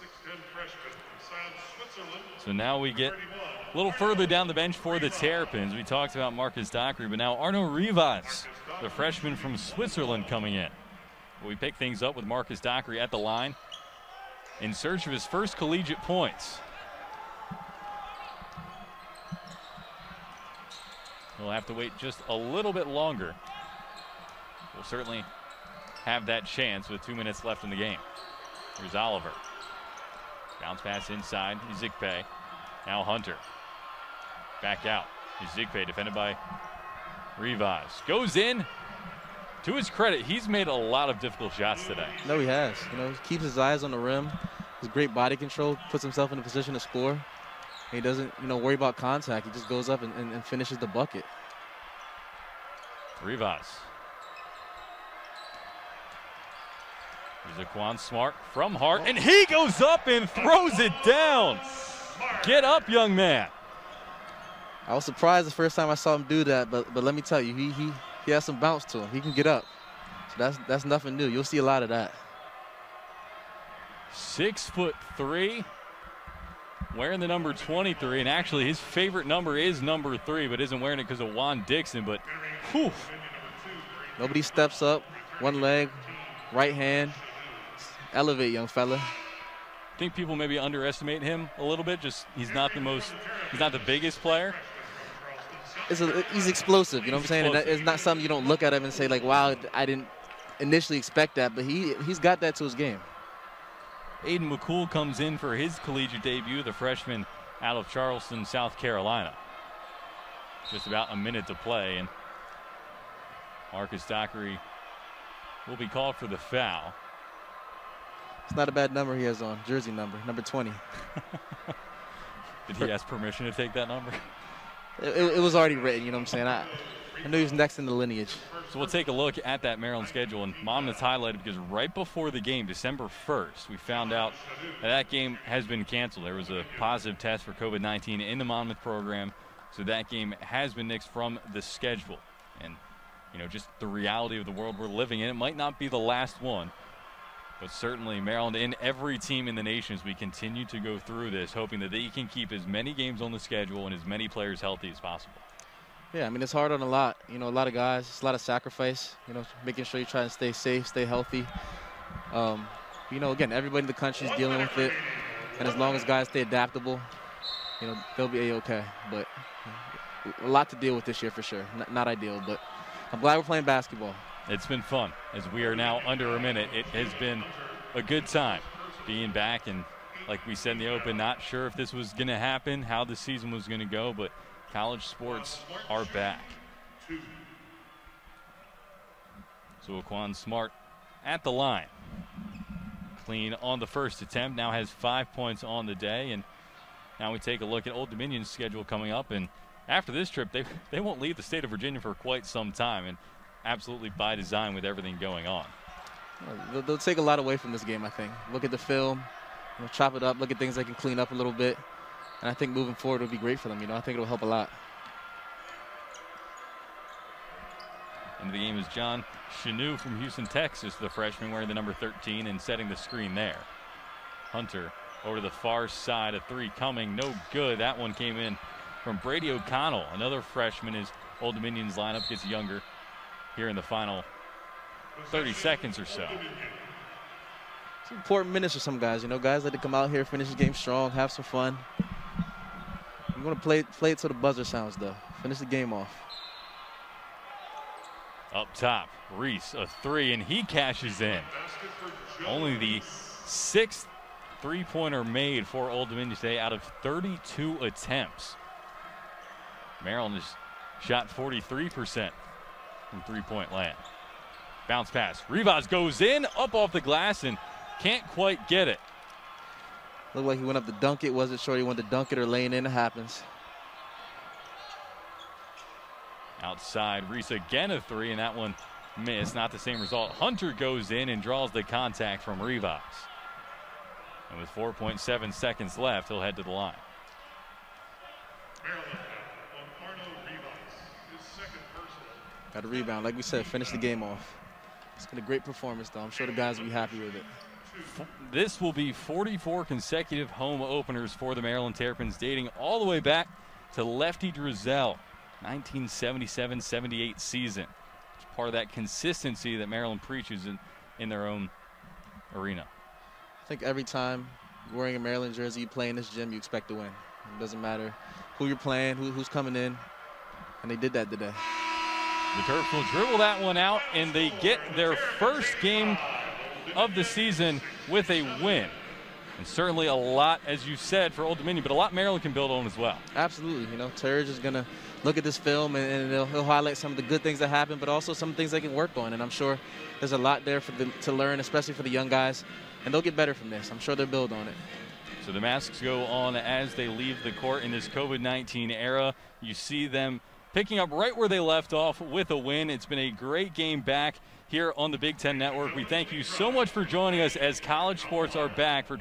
the 6'10 freshman from South Switzerland, So now we get a little further down the bench for the Terrapins. We talked about Marcus Dockery, but now Arnaud Revaz, the freshman from Switzerland, coming in. We pick things up with Marcus Dockery at the line in search of his first collegiate points. We'll have to wait just a little bit longer. We'll certainly have that chance with two minutes left in the game. Here's Oliver. Bounce pass inside. Ezikpe. Now Hunter. Back out. Ezikpe defended by Revaz. Goes in. To his credit, he's made a lot of difficult shots today. No, he has. You know, he keeps his eyes on the rim. His great body control puts himself in a position to score. He doesn't, you know, worry about contact. He just goes up and, and, and finishes the bucket. Revaz. Here's Aquan Smart from Hart, and he goes up and throws it down. Get up, young man. I was surprised the first time I saw him do that, but but let me tell you, he he he has some bounce to him. He can get up. So that's that's nothing new. You'll see a lot of that. Six foot three, wearing the number 23, and actually his favorite number is number three, but isn't wearing it because of Juan Dixon. But whew, Nobody steps up, one leg, right hand. Elevate, young fella. I think people maybe underestimate him a little bit. Just he's not the most, he's not the biggest player. It's a, he's explosive. You know what I'm saying? And it's not something you don't look at him and say like, "Wow, I didn't initially expect that," but he he's got that to his game. Aiden McCool comes in for his collegiate debut, the freshman out of Charleston, South Carolina. Just about a minute to play, and Marcus Dockery will be called for the foul. It's not a bad number he has on, jersey number, number 20. <laughs> Did he ask permission to take that number? It, it- it was already written. You know what I'm saying? I I knew he was next in the lineage. So we'll take a look at that Maryland schedule, and Monmouth's highlighted because right before the game, December 1st, we found out that that game has been canceled. There was a positive test for COVID-19 in the Monmouth program, so that game has been nixed from the schedule. And you know, just the reality of the world we're living in, it might not be the last one, but certainly Maryland and every team in the nation as we continue to go through this, hoping that they can keep as many games on the schedule and as many players healthy as possible. Yeah, I mean it's hard on a lot. You know, a lot of guys. It's a lot of sacrifice. You know, making sure you try and stay safe, stay healthy. Um, you know, again, everybody in the country is dealing with it, and as long as guys stay adaptable, you know, they'll be a-okay. But a lot to deal with this year for sure. Not ideal, but I'm glad we're playing basketball. It's been fun as we are now under a minute. It has been a good time being back, and like we said in the open, not sure if this was going to happen, how the season was going to go, but college sports are back. So Aquan Smart at the line. clean on the first attempt. Now has five points on the day. And now we take a look at Old Dominion's schedule coming up. And after this trip, they, they won't leave the state of Virginia for quite some time. And absolutely by design with everything going on. They'll, they'll take a lot away from this game, I think. Look at the film, you know, chop it up, look at things they can clean up a little bit. And I think moving forward will be great for them. You know, I think it'll help a lot. Into the game is John Chanou from Houston, Texas, the freshman wearing the number 13 and setting the screen there. Hunter over to the far side, a three coming, no good. That one came in from Brady O'Connell, another freshman. His Old Dominion's lineup gets younger here in the final 30 seconds or so. It's important minutes for some guys. You know, guys like to come out here, finish the game strong, have some fun. I'm going to play, play it till the buzzer sounds, though. Finish the game off. Up top, Reece, a three, and he cashes in. Only the sixth three pointer made for Old Dominion today out of 32 attempts. Maryland has shot 43% from three point land. Bounce pass. Revaz goes in, up off the glass, and can't quite get it. Looked like he went up to dunk it. Wasn't sure he wanted to dunk it or laying in. It happens. Outside, Reece again a three, and that one missed. Not the same result. Hunter goes in and draws the contact from Revaz. And with 4.7 seconds left, he'll head to the line. Got a rebound. Like we said, finish the game off. It's been a great performance, though. I'm sure the guys will be happy with it. This will be 44 consecutive home openers for the Maryland Terrapins, dating all the way back to Lefty Driesell 1977-78 season. It's part of that consistency that Maryland preaches in, in their own arena. I think every time you're wearing a Maryland jersey, you play in this gym, you expect to win. It doesn't matter who you're playing, who, who's coming in, and they did that today. The Terps will dribble that one out, and they get their first game of the season with a win. And certainly a lot, as you said, for Old Dominion, but a lot Maryland can build on as well. Absolutely. You know, Terge is going to look at this film and, and he'll, he'll, highlight some of the good things that happened, but also some things they can work on. And I'm sure there's a lot there for them to learn, especially for the young guys. And they'll get better from this. I'm sure they'll build on it. So the masks go on as they leave the court in this COVID-19 era. You see them picking up right where they left off with a win. It's been a great game back here on the Big Ten Network. We thank you so much for joining us as college sports are back for